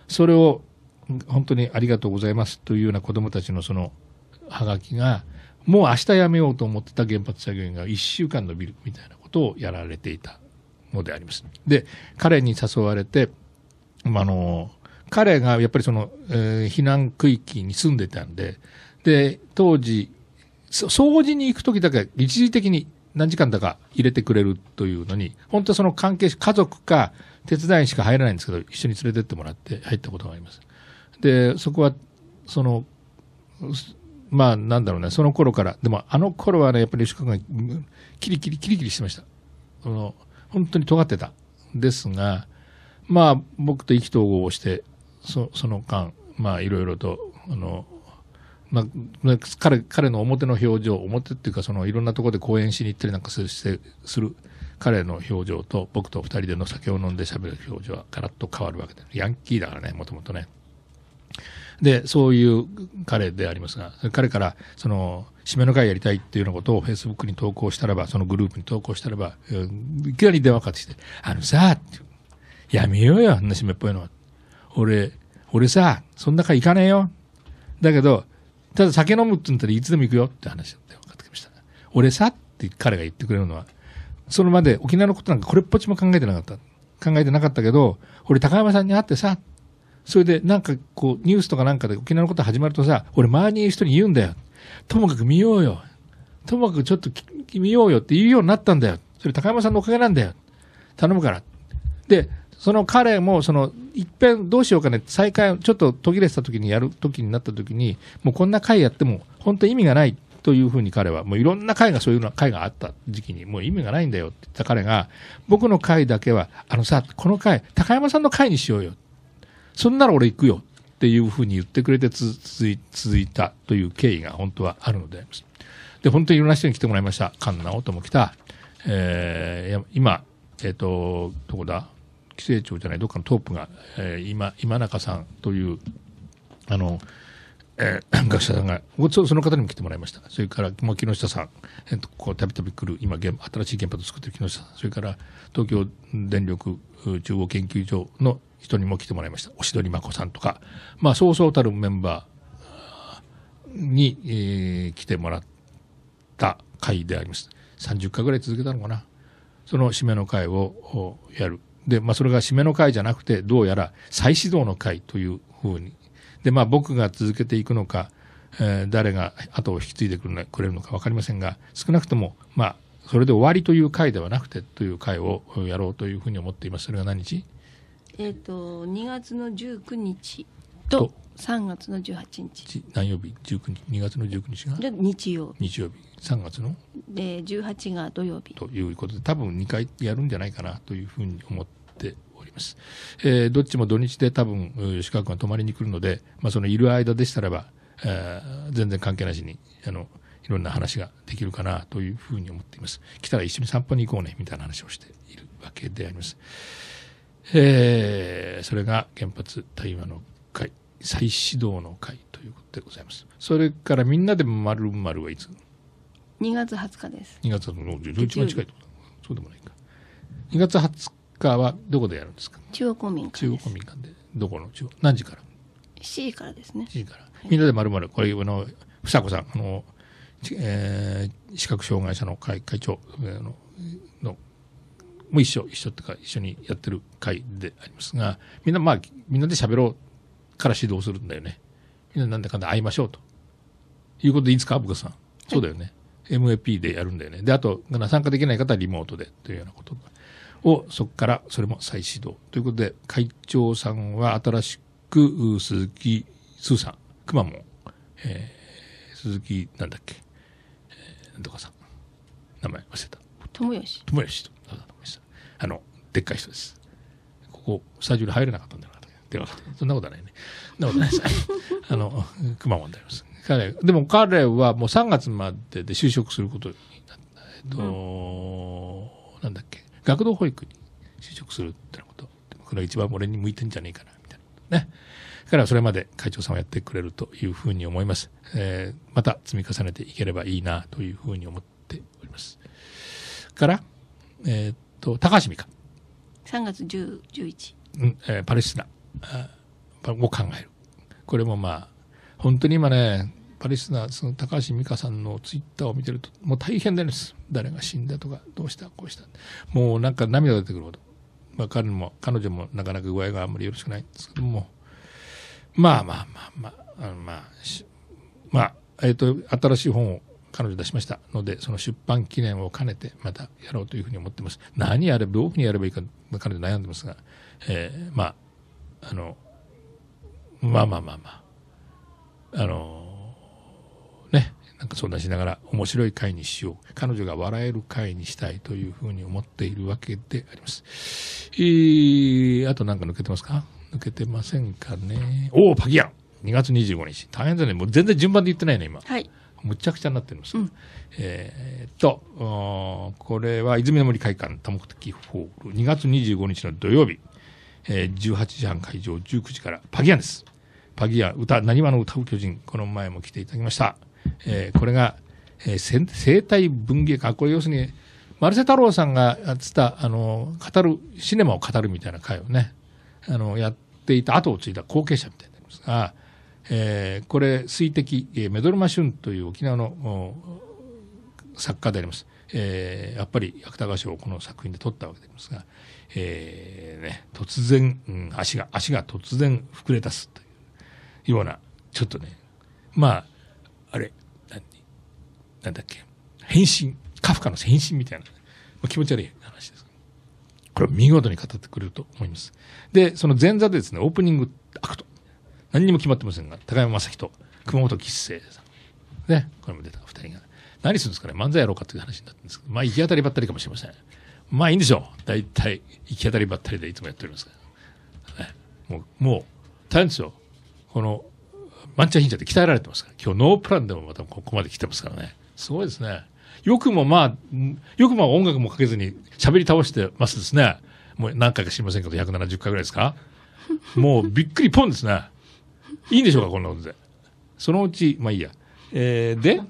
それを、本当にありがとうございますというような子供たちのその、はがきが、もう明日辞めようと思ってた原発作業員が1週間伸びるみたいなことをやられていたのであります。で、彼に誘われて、まああの、彼がやっぱりその、えー避難区域に住んでたんで、で、当時、掃除に行くときだけ一時的に何時間だか入れてくれるというのに、本当その関係者、家族か手伝いしか入らないんですけど、一緒に連れてってもらって入ったことがあります。で、そこは、その、まあ、なんだろうね、その頃から、でもあの頃はね、やっぱり吉川がキリキリ、キリキリしてました。あの本当に尖ってた。ですが、まあ、僕と意気投合をして、そその間、まあ、いろいろと、あの、まあ、彼、彼の表の表情、表っていうか、その、いろんなところで講演しに行ったりなんかするする彼の表情と、僕と二人での酒を飲んで喋る表情はガラッと変わるわけで、ヤンキーだからね、もともとね。で、そういう彼でありますが、彼から、その、締めの会やりたいっていうようなことをフェイスブックに投稿したらば、そのグループに投稿したらば、いきなり電話かかってきて、あのさ、やめようよ、あんな締めっぽいのは。俺、俺さ、そんな会行かねえよ。だけど、ただ酒飲むって言ったらいつでも行くよって話だって分かってきました。俺さって彼が言ってくれるのは、それまで沖縄のことなんかこれっぽっちも考えてなかった。考えてなかったけど、俺高山さんに会ってさ、それでなんかこうニュースとかなんかで沖縄のこと始まるとさ、俺周りにいる人に言うんだよ。ともかく見ようよ。ともかくちょっと見ようよって言うようになったんだよ。それ高山さんのおかげなんだよ。頼むから。で、その彼も、その、いっぺんどうしようかね、再開、ちょっと途切れてた時にやる時になった時に、もうこんな会やっても、本当意味がないというふうに彼は、もういろんな会がそういう会があった時期に、もう意味がないんだよって言った彼が、僕の会だけは、あのさ、この会、高山さんの会にしようよ。そんなら俺行くよ。っていうふうに言ってくれてつ続い続いたという経緯が本当はあるのであります。で、本当にいろんな人に来てもらいました。菅直人も来た。えー今、えっ、と、どこだ規制庁じゃない、どっかのトップが、えー今、今中さんという、あの、えー学者さんが、その方にも来てもらいました。それから、もう木下さん、えっと、こう、たびたび来る、今、原新しい原発を作ってる木下さん、それから、東京電力中央研究所の人にも来てもらいました。押取真子さんとか、まあ、そうそうたるメンバーに、えー来てもらった会であります。30回ぐらい続けたのかな。その締めの会をやる。で、まあ、それが締めの会じゃなくて、どうやら再始動の会というふうに。で、まあ、僕が続けていくのか、えー誰が後を引き継いでくれるのか分かりませんが、少なくとも、まあ、それで終わりという会ではなくてという会をやろうというふうに思っています。それが何日？えっ、と2月の19日とと3月の18日ち何曜日 ?19 日、2月の19日が？で日曜日曜日、3月の？日で18が土曜日ということで、多分2回やるんじゃないかなというふうに思っております。えーどっちも土日で多分、うん吉川君が泊まりに来るので、まあ、そのいる間でしたらば、えー全然関係なしに、あの、いろんな話ができるかなというふうに思っています。来たら一緒に散歩に行こうね、みたいな話をしているわけであります。えーそれが原発対話の会、再始動の会ということでございます。それからみんなで丸々はいつ？2月20日です2月の11番近いと？そうでもないか。2月20日はどこでやるんですか？中央公民館中央公民館で。どこの中央？何時から？7時からですね ?7 時から。みんなで丸々、これ、あの、房子さん、あの、ちえー視覚障害者の会会長えーの、の、もう一緒、一緒ってか、一緒にやってる会でありますが、みんな、まあ、みんなで喋ろうから指導するんだよね。みんななんだかんだ会いましょうと。いうことでいいですか、ブカさん。そうだよね。MAP でやるんだよね。で、あと、参加できない方はリモートでというようなことを、そこから、それも再始動。ということで、会長さんは新しく、う鈴木スーさん、くまモン、えー鈴木、なんだっけ、えーなんとかさん。名前忘れた。友吉友吉と、あの、でっかい人です。ここ、スタジオに入れなかったんだよな、てそんなことはないね。そんなことないです。あの、くまモンであります。彼、でも彼はもう3月までで就職することになった、えっ、と、なんだっけ、学童保育に就職するってなこと。これが一番俺に向いてんじゃねえかな、みたいな。ね。だからそれまで会長さんはやってくれるというふうに思います。えーまた積み重ねていければいいなというふうに思っております。から、えっ、と、高橋美香。3月10、11。うんえーパレスチナあを考える。これもまあ、本当に今ね、パレスチナ、その高橋美香さんのツイッターを見てると、もう大変です。誰が死んだとか、どうした、こうした。もうなんか涙出てくるほど。まあ彼も、彼女もなかなか具合があんまりよろしくないんですけども、まあまあまあまあ、あのまあ、まあ、えっ、と、新しい本を彼女出しましたので、その出版記念を兼ねてまたやろうというふうに思ってます。何やれば、どういうふうにやればいいか、彼女悩んでますが、えーまあ、あの、まあまあまあまあ、あの、ね、なんか相談しながら面白い回にしよう。彼女が笑える回にしたいというふうに思っているわけであります。えー、あとなんか抜けてますか？抜けてませんかね？おお、パギアン !2 月25日。大変だね。もう全然順番で言ってないね、今。はい。むちゃくちゃになってるんです。えーっと、これは泉の森会館多目的ホール、2月25日の土曜日、えー18時半会場、19時から、パギアンです。パギアン、歌、何話の歌う巨人、この前も来ていただきました。えーこれが、えーせ生態文芸館、これ要するに、マルセ太郎さんがやってた、あの、語る、シネマを語るみたいな会をね、あの、やっていた後を継いだ後継者みたいになりますが、えーこれ、水滴、えーメドルマシュンという沖縄のお作家であります。えーやっぱり芥川賞をこの作品で取ったわけですが、えーね、突然、うん足が、足が突然膨れ出すというような、ちょっとね、まあ、あれ、何なんだっけ、変身、カフカの変身みたいな、まあ気持ち悪い話です。これを見事に語ってくれると思います。で、その前座でですね、オープニングアクト。何にも決まってませんが、高山正人、熊本吉星さん。ね、これも出た二人が。何するんですかね？漫才やろうかという話になってるんですけど、まあ行き当たりばったりかもしれません。まあいいんでしょう。大体、行き当たりばったりでいつもやっておりますから。もう、もう、大変ですよ。この、マンチャヒンチャって鍛えられてますから。今日ノープランでもまたここまで来てますからね。すごいですね。よくもまあ、よくまあ音楽もかけずに喋り倒してますですね。もう何回か知りませんけど、170回ぐらいですか？もうびっくりポンですね。いいんでしょうか、こんなことで。そのうち、まあいいや。えー、で、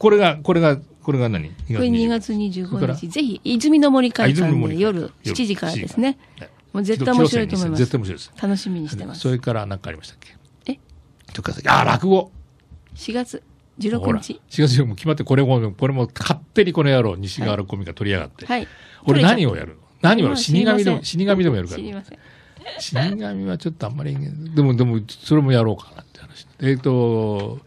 これが、これが、これが何 ?2 これ2月それから？25日、ぜひ、泉の森会あ泉の館で夜7時からですね。ねもう絶対面白いと思います。絶対面白いです。楽しみにしてます。それから何かありましたっけ？えとかあ、落語。4月ほ16ら、日。4月も決まって、これも、これも勝手にこの野郎、西川コミが取りやがって。はい。俺何をやるの？何を死神でも、す死神でもやるから知。りません。死神はちょっとあんまり、でも、でも、それもやろうかなって話。えっ、と、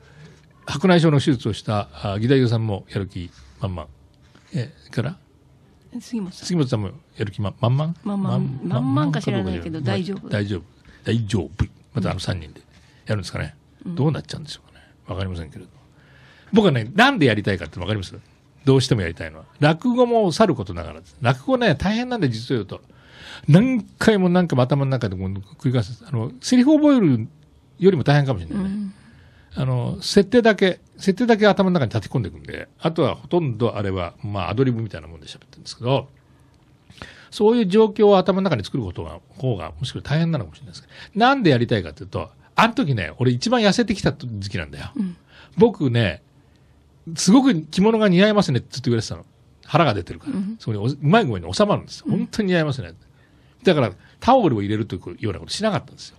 白内障の手術をした、あ義太夫さんもやる気満々。え、から、杉本さん。杉本さんもやる気満々？満々満々か知らないけど大丈夫大丈夫。大丈夫。またあの3人でやるんですかね。どうなっちゃうんでしょうかね。わかりませんけれど。僕はね、なんでやりたいかってわかります？どうしてもやりたいのは。落語もさることながらです。落語ね、大変なんで実を言うと。何回も何回も頭の中でこう繰り返す。あの、セリフを覚えるよりも大変かもしれないね。あの、設定だけ、設定だけ頭の中に立て込んでいくんで、あとはほとんどあれは、まあアドリブみたいなもんで喋ってるんですけど、そういう状況を頭の中に作ることが、方が、もしくは大変なのかもしれないですけど、なんでやりたいかっていうと、あの時ね、俺一番痩せてきた時期なんだよ。僕ね、すごく着物が似合いますねってずっと言われてたの。腹が出てるから。そこにおうまい声に収まるんですよ。本当に似合いますね。だから、タオルを入れるというようなことしなかったんですよ。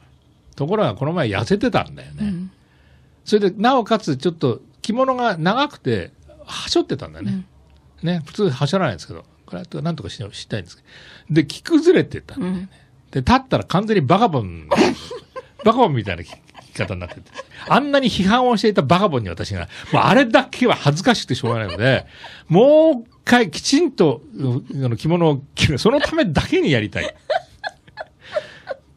ところが、この前痩せてたんだよね。それで、なおかつ、ちょっと着物が長くて、はしょってたんだよね。ね、普通はしょらないんですけど、これはなんとかししたいんですけど。で、着崩れてたんだよね。で、立ったら完全にバカボン、(laughs) バカボンみたいな着着方になってて。あんなに批判をしていたバカボンに私が、もうあれだけは恥ずかしくてしょうがないので、もう一回きちんと、うあの着物を着る。そのためだけにやりたい。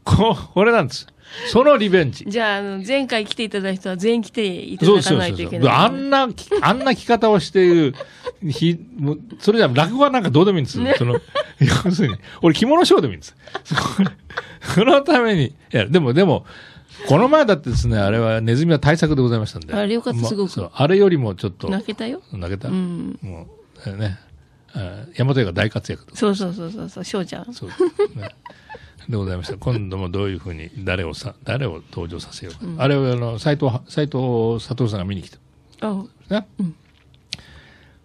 こ、これなんです。そのリベンジ。じゃあ、あの、前回来ていただいた人は全員来ていただかそうそうそうそう。ないといけない。あんな、あんな着方をしている、ひ、もうそれじゃ落語はなんかどうでもいいんですよ。その、要するに、俺着物ショーでもいいんです。そ (laughs) そのために、いや、でも、でも、この前だってですね、あれはネズミは対策でございましたんで。あれよかったすごくそうあれよりもちょっと、泣けたよ。泣けた、うん。もう、えーね、あ大和屋が大活躍とそうそうそうそうそう翔ちゃんそうね。でございました。今度もどういうふうに誰をさ誰を登場させようか。あれはあの斉藤斉藤悟さんが見に来た。あね。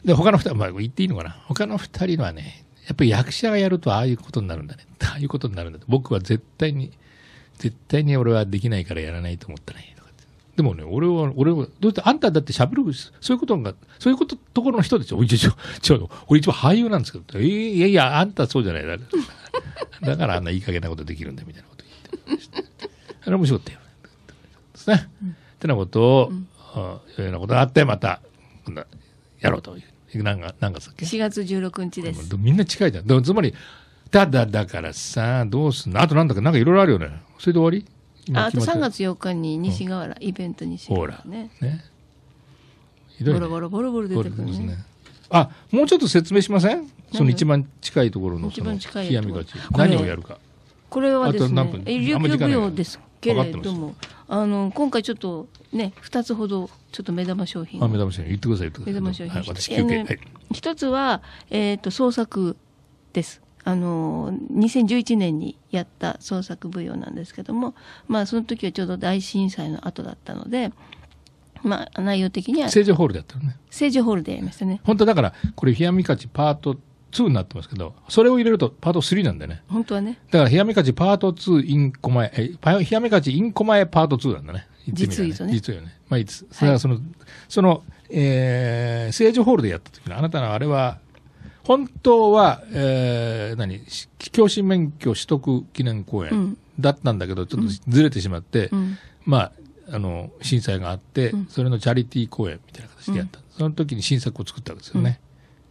で他の二人まあ言っていいのかな？他の二人はね、やっぱり役者がやるとああいうことになるんだね。ああいうことになるんだ。僕は絶対に絶対に俺はできないからやらないと思ったね。とかってでもね、俺は、俺は、どうして、あんただって喋る、そういうことが、そういうこと、ところの人でしょ。ちょ、ちょ、ちょ、俺一応俳優なんですけど、えいやいや、あんたそうじゃないだ。(laughs) だからあんないい加減なことできるんだ、みたいなこと言ってました。あれ面白かったよ。ですね。ってなことを、あいうようなことがあって、また、今度はやろうという。なんか、なんかさっけ4月16日ですみんな近いじゃん。つまり、ただだからさ、どうすんの？あとなんだか、なんかいろいろあるよね。それで終わり？今ああと決まって3月4日に西河原、イベント西ほら河原、ねね。ひどいねボロボロボロボロ出てくるねですね。あ、もうちょっと説明しません？その一番近いところの、一その、番近い冷やみがち。何をやるか。これはですねえ琉球舞踊ですけれどもあの今回ちょっとね2つほどちょっと目玉商品あ、目玉商品。言ってください、言ってく目ださい。玉商品、はい、私休憩。一つは、えー、と創作ですあの2011年にやった創作舞踊なんですけども、まあ、その時はちょうど大震災の後だったので、まあ、内容的には政治ホールでやったのね。政治ホールでやりましたね本当だから、これ、冷やみかちパート2になってますけど、それを入れるとパート3なんだよね。本当はねだから、冷やみかちパート2インコマエ、え、パ冷やみかちインコマエパート2なんだね。実言うとね実言うね。まあいいです。それはその、その、えー、政治ホールでやった時の、あなたのあれは、本当は、えー、何、し教師免許取得記念公う演んだったんだけど、ちょっとずれてしまって、うんまあ、あの、震災があって、うん。それのチャリティー公演みたいな形でやった。その時に新作を作ったわけですよね。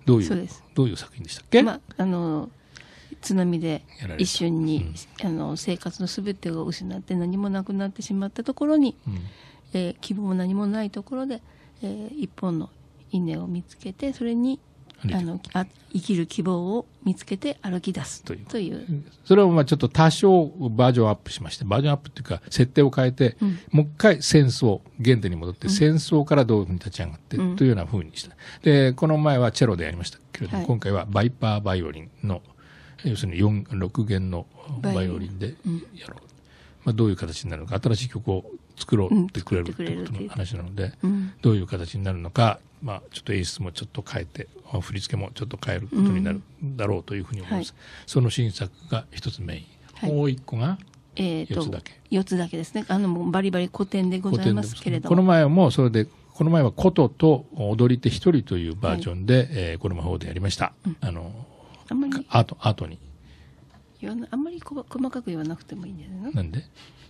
どういうそうです、どういう作品でしたっけ、まあ、あの津波で一瞬に、あの生活のすべてを失って何もなくなってしまったところに、うん。えー希望も何もないところで、えー一本の稲を見つけてそれにあのあ生きる希望を見つけて歩き出すという。それをまあちょっと多少バージョンアップしまして、バージョンアップっていうか、設定を変えて、うん。もう一回戦争、原点に戻って、戦争からどういうふうに立ち上がって、うん。というようなふうにした。で、この前はチェロでやりましたけれども、はい。今回はバイパーバイオリンの、要するに4、6弦のバイオリン。でやろう。まあ、どういう形になるのか、新しい曲を作ろうってくれるってことの話なので、うん。どういう形になるのか、まあ、ちょっと演出もちょっと変えて、まあ振り付けもちょっと変えることになるだろうというふうに思います。その新作が一つメイン。はい。もう一個がえーと四つだけ。四つだけですね。あのもうバリバリ古典でございますけれども。この前もそれで、この前は琴と踊り手一人というバージョンで、えーこの魔法でやりました。あの、あんまりアート、アートに。言わなあんまりこ細かく言わなくてもいいんですねなんで？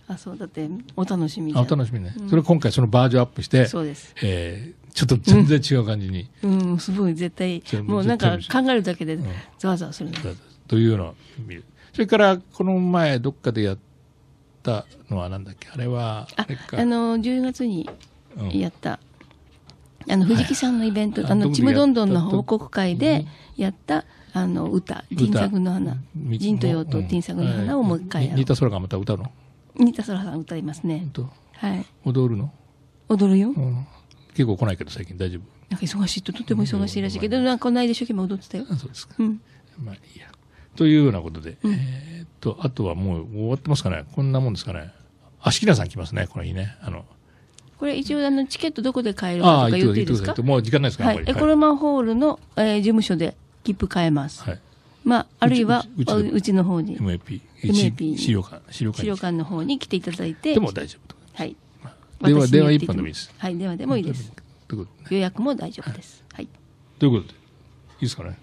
あそうだってお楽しみお楽しみね。それ今回そのバージョンアップして、そうです。えーちょっと全然違う感じに、うんすごい絶対もうなんか考えるだけでん。ざわざわするね。というのを見る。それから、この前どっかでやったのはなんだっけ？あれは、ああれか。あの10月にうんやった、あの藤木さんのイベント、はいあのちむどんどんの報告会でやったあの歌「銀作の花」み銀と陽とうん銀作の花をもう一回やろうに似た空がまた歌うの？新田空さん歌いますね。はい。踊るの、踊るよ。うん、結構来ないけど最近大丈夫なんか忙しいととても忙しいらしいけどなんかこの間一生懸命踊ってたよあそうですか。うんまあいいや。というようなことで、えーっと、あとはもう終わってますかねこんなもんですかねあ、しきなさん来ますね、この日ね。あの、これ一応あのチケットどこで買えるかとか言ってい、いいですか？もう時間ないですか、はいエコロマンホールの、えー事務所で切符買えます、はい。まああるいはうちうちの方に MAP。MAP 資料館。資料館に。資料館の方に来ていただいてでも大丈夫と。はい電話、電話一本でもいいです。はい電話でもいいですということで、予約も大丈夫です。はい。ということで、いいですかね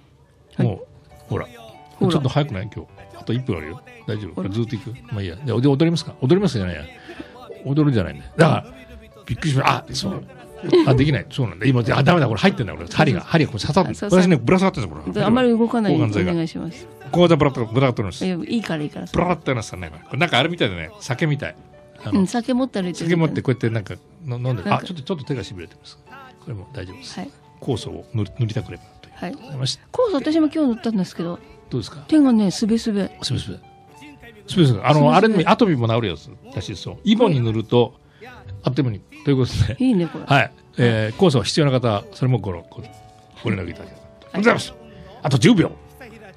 はいもう、ほら。ちょっと早くない？今日。あと1分あるよ。大丈夫？ずっと行く？まあいいや。で、踊りますか？踊りますじゃないや。踊るんじゃないんだから、びっくりしました。あ、そう。あ、できない。そうなんだ。今、あ、ダメだ。これ入ってんだ。これ。針が、針がこれ刺さって私ね、ぶら下がってるんですよ、これ。あまり動かないお。願いします。ここでぶらぶらぶらっとるんですい。やいいからいいから。ブラッとやらせたね。これなんかあれみたいだね。酒みたい。あのうん、酒持ったら酒持ってこうやってなんかの飲んでる。あ、ちょっと、ちょっと手がしびれてます。これも大丈夫です。はい。酵素を塗り塗りたくればという。はい。ございました。コース私も今日乗ったんですけど、どうですか？手がね、すべすべ。すべすべ。すべすべ。あの、あれにアトピーも治るやつらしいですよ。イボに塗ると、あっという間に。ということで、いいね、これ。はい。えー、酵素が必要な方は、それもごろごご連絡いただければとございます。あと10秒。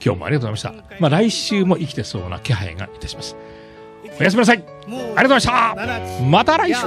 今日もありがとうございました。まあ来週も生きてそうな気配がいたします。おやすみなさい。ありがとうございました。また来週。